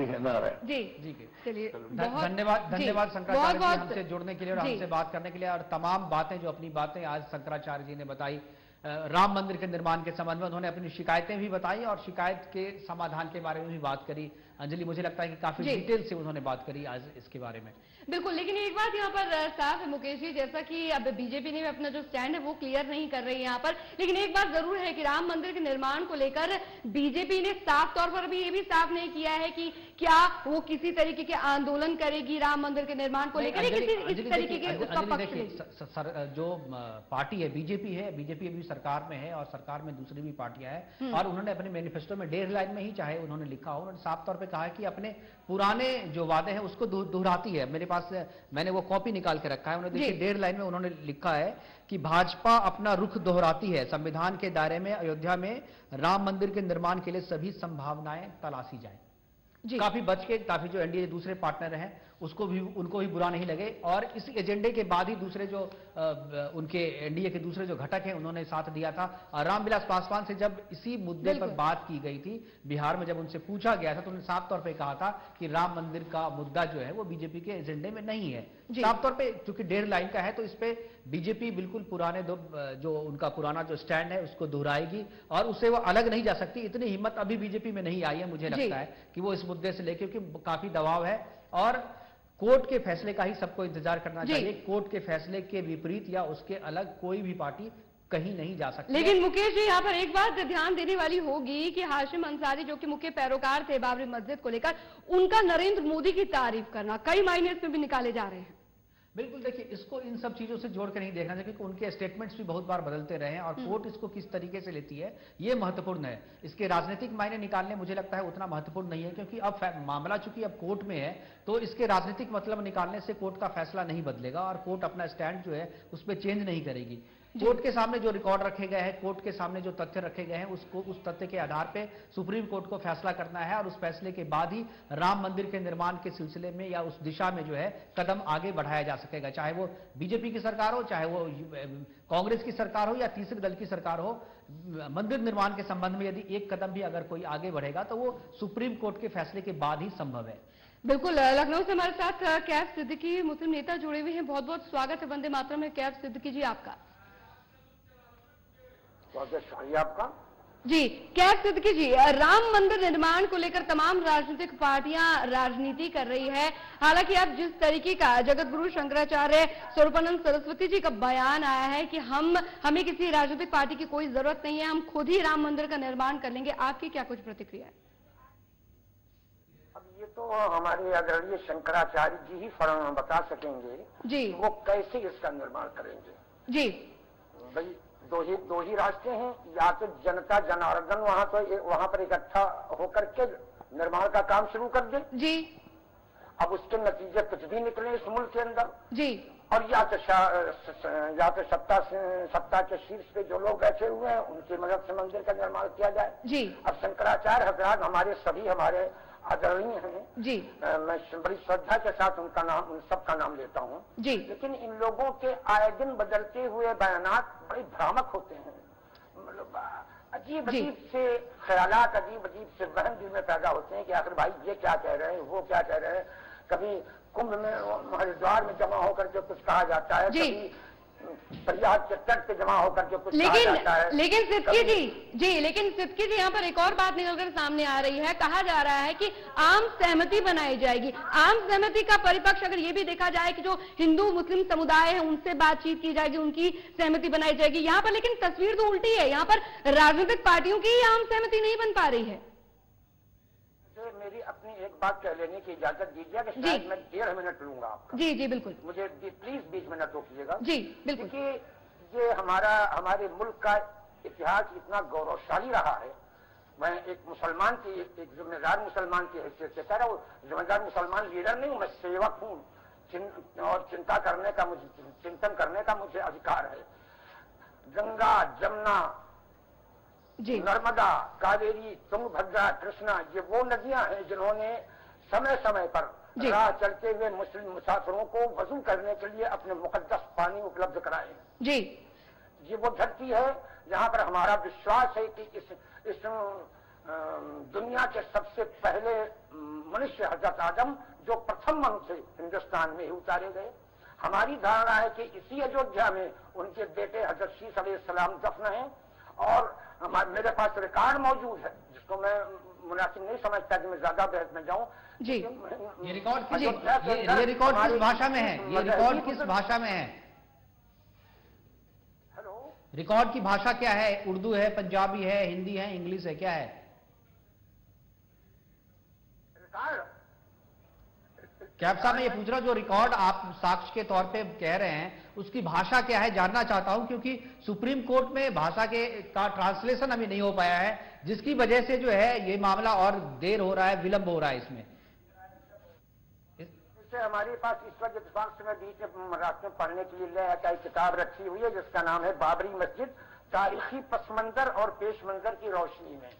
ठीक है नारायण। जी जी चलिए धन्यवाद धन्यवाद शंकराचार्य जी हमसे जुड़ने के लिए और हमसे बात करने के लिए और तमाम बातें जो अपनी बातें आज शंकराचार्य जी ने बताई राम मंदिर के निर्माण के संबंध में उन्होंने अपनी शिकायतें भी बताई और शिकायत के समाधान के बारे में भी बात करी। अंजलि मुझे लगता है कि काफ़ी डिटेल से उन्होंने बात करी आज इसके बारे में। बिल्कुल लेकिन एक बात यहाँ पर साफ़ है मुकेश जी जैसा कि अब बीजेपी ने अपना जो स्टैंड है वो क्लियर नहीं कर रही है यहाँ पर। लेकिन एक बात ज़रूर है कि राम मंदिर के निर्माण को लेकर बीजेपी ने साफ़ तौर पर अभी ये भी साफ़ नहीं किया है कि क्या वो किसी तरीके के आंदोलन करेगी राम मंदिर के निर्माण को लेकर इस तरीके के उसका पक्ष जो पार्टी है बीजेपी है बीजेपी अभी सरकार में है और सरकार में दूसरी भी पार्टियाँ हैं। और उन्होंने अपने मैनिफेस्टो में डेढ़ लाइन में ही चाहे उन्होंने लिखा हो उन्होंने साफ़ तौर पे कहा कि अपने पुराने जो वादे हैं उसको दोहराती है। मेरे पास मैंने वो कॉपी निकाल के रखा है। उन्होंने देखिए डेढ़ लाइन में उन्होंने लिखा है कि भाजपा अपना रुख दोहराती है। संविधान के दायरे में अयोध्या में राम मंदिर के निर्माण के लिए सभी संभावनाएँ तलाशी जाए। जी। काफ़ी बच के काफ़ी जो एनडीए दूसरे पार्टनर हैं उसको भी उनको भी बुरा नहीं लगे। और इस एजेंडे के बाद ही दूसरे जो अ, उनके एनडीए के दूसरे जो घटक हैं उन्होंने साथ दिया था। रामविलास पासवान से जब इसी मुद्दे पर बात की गई थी बिहार में जब उनसे पूछा गया था तो उन्होंने साफ़ तौर पर कहा था कि राम मंदिर का मुद्दा जो है वो बीजेपी के एजेंडे में नहीं है। साफ़ तौर पर चूँकि डेढ़ लाइन का है तो इस पर बीजेपी बिल्कुल पुराने दो जो उनका पुराना जो स्टैंड है उसको दोहराएगी। और उससे वो अलग नहीं जा सकती। इतनी हिम्मत अभी बीजेपी में नहीं आई है मुझे लगता है कि वो इस मुद्दे से लेकर क्योंकि काफ़ी दबाव है। और कोर्ट के फैसले का ही सबको इंतज़ार करना चाहिए। कोर्ट के फैसले के विपरीत या उसके अलग कोई भी पार्टी कहीं नहीं जा सकती। लेकिन मुकेश जी यहाँ पर एक बात ध्यान देने वाली होगी कि हाशिम अंसारी जो कि मुख्य पैरोकार थे बाबरी मस्जिद को लेकर उनका नरेंद्र मोदी की तारीफ़ करना कई मायने इसमें भी निकाले जा रहे हैं। बिल्कुल देखिए इसको इन सब चीज़ों से जोड़ के नहीं देखना चाहिए क्योंकि उनके स्टेटमेंट्स भी बहुत बार बदलते रहे हैं और कोर्ट इसको किस तरीके से लेती है ये महत्वपूर्ण है। इसके राजनीतिक मायने निकालने मुझे लगता है उतना महत्वपूर्ण नहीं है क्योंकि अब मामला चूँकि अब कोर्ट में है तो इसके राजनीतिक मतलब निकालने से कोर्ट का फैसला नहीं बदलेगा और कोर्ट अपना स्टैंड जो है उस पर चेंज नहीं करेगी। कोर्ट के सामने जो रिकॉर्ड रखे गए हैं कोर्ट के सामने जो तथ्य रखे गए हैं उसको उस तथ्य के आधार पे सुप्रीम कोर्ट को फैसला करना है और उस फैसले के बाद ही राम मंदिर के निर्माण के सिलसिले में या उस दिशा में जो है कदम आगे बढ़ाया जा सकेगा। चाहे वो बीजेपी की सरकार हो चाहे वो कांग्रेस की सरकार हो या तीसरे दल की सरकार हो मंदिर निर्माण के संबंध में यदि एक कदम भी अगर कोई आगे बढ़ेगा तो वो सुप्रीम कोर्ट के फैसले के बाद ही संभव है। बिल्कुल लखनऊ से हमारे साथ कैफ सिद्दीकी मुस्लिम नेता जुड़े हुए हैं। बहुत बहुत स्वागत है। वंदे मातरम में कैफ सिद्दीकी जी आपका। आपका? जी कैफ सिद्दीकी जी राम मंदिर निर्माण को लेकर तमाम राजनीतिक पार्टियाँ राजनीति कर रही है। हालाँकि अब जिस तरीके का जगत गुरु शंकराचार्य स्वरूपानंद सरस्वती जी का बयान आया है कि हम हमें किसी राजनीतिक पार्टी की कोई ज़रूरत नहीं है हम खुद ही राम मंदिर का निर्माण कर लेंगे। आपकी क्या कुछ प्रतिक्रिया है? अब ये तो हमारे आदरणीय शंकराचार्य जी ही फरण बता सकेंगे जी। वो कैसे इसका निर्माण करेंगे। जी। भाई दो ही दो ही रास्ते हैं या तो जनता जनार्दन वहाँ तो वहाँ पर इकट्ठा होकर के निर्माण का काम शुरू कर दे। जी। अब उसके नतीजे कुछ भी निकले इस मुल्क के अंदर। जी। और या तो या तो सत्ता सत्ता के शीर्ष पे जो लोग बैठे हुए हैं उनकी मदद से मंदिर का निर्माण किया जाए। जी। अब शंकराचार्य हजरात हमारे सभी हमारे आदरणीय हैं। जी। अ, मैं बड़ी श्रद्धा के साथ उनका नाम उन सबका नाम लेता हूँ। जी। लेकिन इन लोगों के आए दिन बदलते हुए बयानात बड़े भ्रामक होते हैं। मतलब अजीब अजीब से ख्याल अजीब अजीब से वहम दिल में पैदा होते हैं कि आखिर भाई ये क्या कह रहे हैं वो क्या कह रहे हैं। कभी कुंभ में हरिद्वार में जमा होकर के कुछ कहा जाता है। कभी प्रयाग के तट पे जमा होकर के कुछ लेकिन जाता है लेकिन सिद्दकी कभी- जी जी लेकिन सिद्दकी जी यहाँ पर एक और बात निकलकर सामने आ रही है। कहा जा रहा है कि आम सहमति बनाई जाएगी। आम सहमति का परिपक्ष अगर ये भी देखा जाए कि जो हिंदू मुस्लिम समुदाय है उनसे बातचीत की जाएगी उनकी सहमति बनाई जाएगी। यहाँ पर लेकिन तस्वीर तो उल्टी है। यहाँ पर राजनीतिक पार्टियों की आम सहमति नहीं बन पा रही है। मेरी अपनी एक बात कह लेने की इजाज़त दीजिए कि। शायद मैं डेढ़ मिनट लूँगा आपका। जी जी बिल्कुल। मुझे प्लीज़ बीच में न टोकिएगा जी बिल्कुल। देखिए ये हमारा हमारे मुल्क का इतिहास इतना गौरवशाली रहा है। मैं एक मुसलमान की एक जिम्मेदार मुसलमान की हैसियत से कह रहा हूँ जिम्मेदार मुसलमान लीडर नहीं हूँ मैं सेवक हूँ। चिं, और चिंता करने का मुझे चिंतन करने का मुझे अधिकार है। गंगा जमुना जी। नर्मदा कावेरी तुंगभद्रा कृष्णा ये वो नदियाँ हैं जिन्होंने समय समय पर राह चलते हुए मुस्लिम मुसाफिरों को वज़ू करने के लिए अपने मुकद्दस पानी उपलब्ध कराए जी। ये वो धरती है जहाँ पर हमारा विश्वास है कि इस इस दुनिया के सबसे पहले मनुष्य हज़रत आदम जो प्रथम मनुष्य हिंदुस्तान में ही उतारे गए। हमारी धारणा है कि इसी अयोध्या में उनके बेटे हज़रत शीस सलाम दफन है और मेरे पास रिकॉर्ड मौजूद है जिसको मैं मुनासिब नहीं समझता कि मैं ज़्यादा बहस में जाऊँ। जी। ये रिकॉर्ड ये, ये रिकॉर्ड किस भाषा में है? ये रिकॉर्ड किस भाषा में है? हेलो? रिकॉर्ड की भाषा क्या है? उर्दू है पंजाबी है हिंदी है इंग्लिश है क्या है? रिकॉर्ड? कैब साहब मैं ये पूछ रहा हूँ, जो रिकॉर्ड आप साक्ष्य के तौर पे कह रहे हैं, उसकी भाषा क्या है, जानना चाहता हूँ, क्योंकि सुप्रीम कोर्ट में भाषा के, का ट्रांसलेशन अभी नहीं हो पाया है, जिसकी वजह से जो है, ये मामला और देर हो रहा है, विलंब हो रहा है इसमें। हमारे पास इस वक्त इतफाक मैं बीच रास्ते में पढ़ने के लिए एक किताब रखी हुई है, जिसका नाम है बाबरी मस्जिद, तारीखी पसमंदर और पेश मंजर की रोशनी में।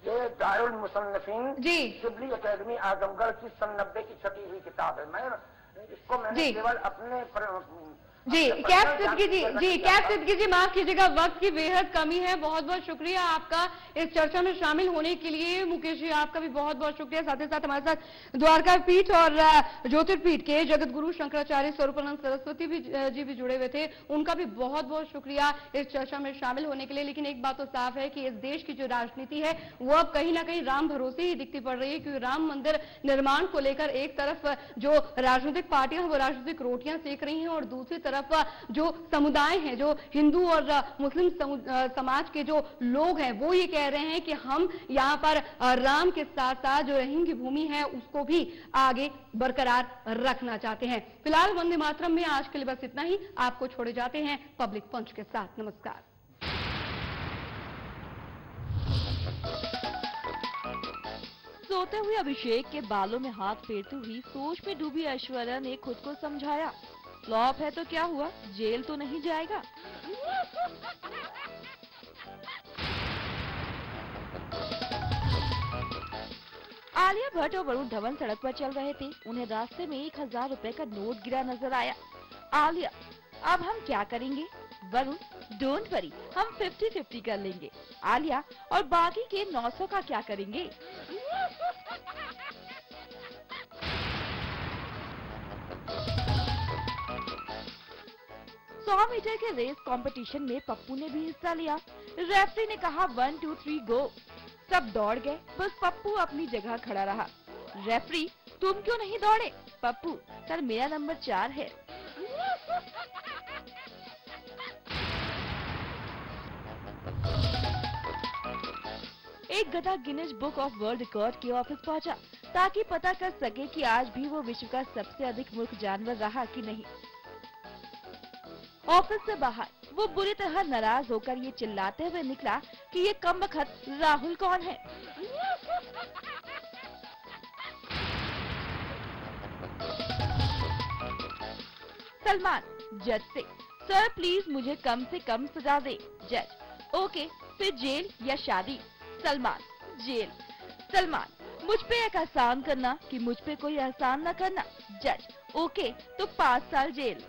ये दारुल मुसन्नफीन जी। सिबली अकेडमी आजमगढ़ की सन नब्बे की छपी हुई किताब है मैं इसको मैंने केवल अपने जी कैब सिद्दकी जी जी कैब सिद्दकी जी माफ़ कीजिएगा वक्त की बेहद कमी है बहुत बहुत शुक्रिया आपका इस चर्चा में शामिल होने के लिए। मुकेश जी आपका भी बहुत बहुत शुक्रिया। साथ ही साथ हमारे साथ द्वारका पीठ और ज्योतिर्पीठ के जगत गुरु शंकराचार्य स्वरूपानंद सरस्वती भी जी भी जुड़े हुए थे। उनका भी बहुत बहुत शुक्रिया इस चर्चा में शामिल होने के लिए। लेकिन एक बात तो साफ़ है कि इस देश की जो राजनीति है वो अब कहीं ना कहीं राम भरोसे ही दिखती पड़ रही है क्योंकि राम मंदिर निर्माण को लेकर एक तरफ़ जो राजनीतिक पार्टियाँ वो राजनीतिक रोटियाँ सेक रही हैं और दूसरी तरफ़ जो समुदाय हैं, जो हिंदू और मुस्लिम समाज के जो लोग हैं, वो ये कह रहे हैं कि हम यहाँ पर राम के साथ साथ जो रहीम की भूमि है, उसको भी आगे बरकरार रखना चाहते हैं। फ़िलहाल वंदे मातरम में आज के लिए बस इतना ही। आपको छोड़े जाते हैं पब्लिक पंच के साथ। नमस्कार। सोते हुए अभिषेक के बालों में हाथ फेरती हुई सोच में डूबी ऐश्वर्या ने खुद को समझाया। फ्लॉप है तो क्या हुआ? जेल तो नहीं जाएगा। आलिया भट्ट और वरुण धवन सड़क पर चल रहे थे। उन्हें रास्ते में एक हज़ार रूपए का नोट गिरा नज़र आया। आलिया, अब हम क्या करेंगे? वरुण डोंट वरी हम 50-50 कर लेंगे। आलिया, और बाकी के 900 का क्या करेंगे? सौ मीटर के रेस कंपटीशन में पप्पू ने भी हिस्सा लिया। रेफरी ने कहा वन टू थ्री गो सब दौड़ गए, बस पप्पू अपनी जगह खड़ा रहा। रेफरी तुम क्यों नहीं दौड़े? पप्पू, सर, मेरा नंबर चार है। एक गधा Guinness book of world record के ऑफ़िस पहुँचा, ताकि पता कर सके कि आज भी वो विश्व का सबसे अधिक मूर्ख जानवर रहा कि नहीं। ऑफ़िस से बाहर। वो बुरी तरह नाराज़ होकर ये चिल्लाते हुए निकला कि ये कम राहुल कौन है? सलमान, जज से, सर प्लीज़ मुझे कम से कम सजा दे। जज, ओके, फिर जेल या शादी? सलमान, जेल। सलमान, मुझ पे एक एहसान करना कि मुझ पे कोई एहसान न करना। जज ओके तो पाँच साल जेल।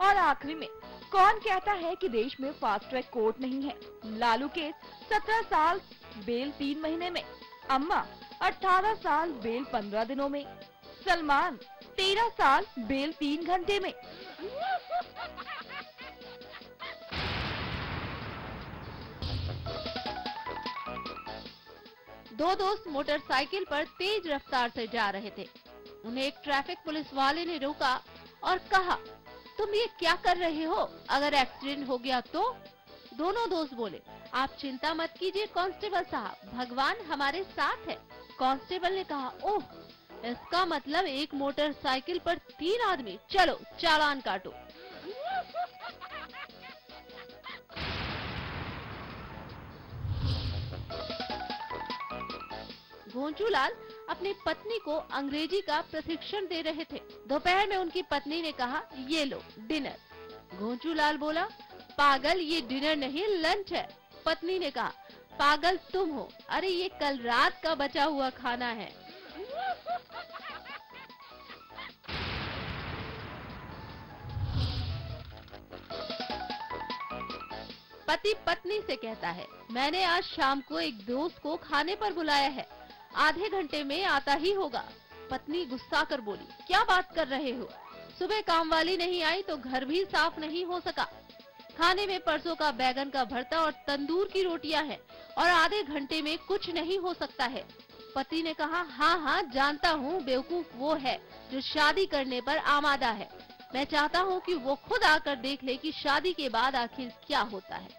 और आखिरी में, कौन कहता है कि देश में फास्ट ट्रैक कोर्ट नहीं है? लालू केस सत्रह साल बेल तीन महीने में, अम्मा अठारह साल बेल पंद्रह दिनों में, सलमान तेरह साल बेल तीन घंटे में। दो दोस्त मोटरसाइकिल पर तेज रफ्तार से जा रहे थे। उन्हें एक ट्रैफ़िक पुलिस वाले ने रोका और कहा, तुम ये क्या कर रहे हो? अगर एक्सीडेंट हो गया तो? दोनों दोस्त बोले, आप चिंता मत कीजिए, कांस्टेबल साहब, भगवान हमारे साथ है। कांस्टेबल ने कहा, ओह, इसका मतलब एक मोटरसाइकिल पर तीन आदमी, चलो, चालान काटो। घोंचूलाल अपनी पत्नी को अंग्रेज़ी का प्रशिक्षण दे रहे थे। दोपहर में उनकी पत्नी ने कहा, ये लो डिनर घोंचूलाल बोला, पागल, ये डिनर नहीं लंच है. पत्नी ने कहा, पागल तुम हो। अरे, ये कल रात का बचा हुआ खाना है। पति पत्नी से कहता है, मैंने आज शाम को एक दोस्त को खाने पर बुलाया है। आधे घंटे में आता ही होगा। पत्नी गुस्सा कर बोली, क्या बात कर रहे हो? सुबह काम वाली नहीं आई तो घर भी साफ़ नहीं हो सका। खाने में परसों का बैगन का भरता और तंदूर की रोटियाँ हैं और आधे घंटे में कुछ नहीं हो सकता है। पति ने कहा हाँ हाँ जानता हूँ, बेवकूफ़ वो है जो शादी करने पर आमादा है। मैं चाहता हूँ कि वो खुद आकर देख ले कि शादी के बाद आखिर क्या होता है।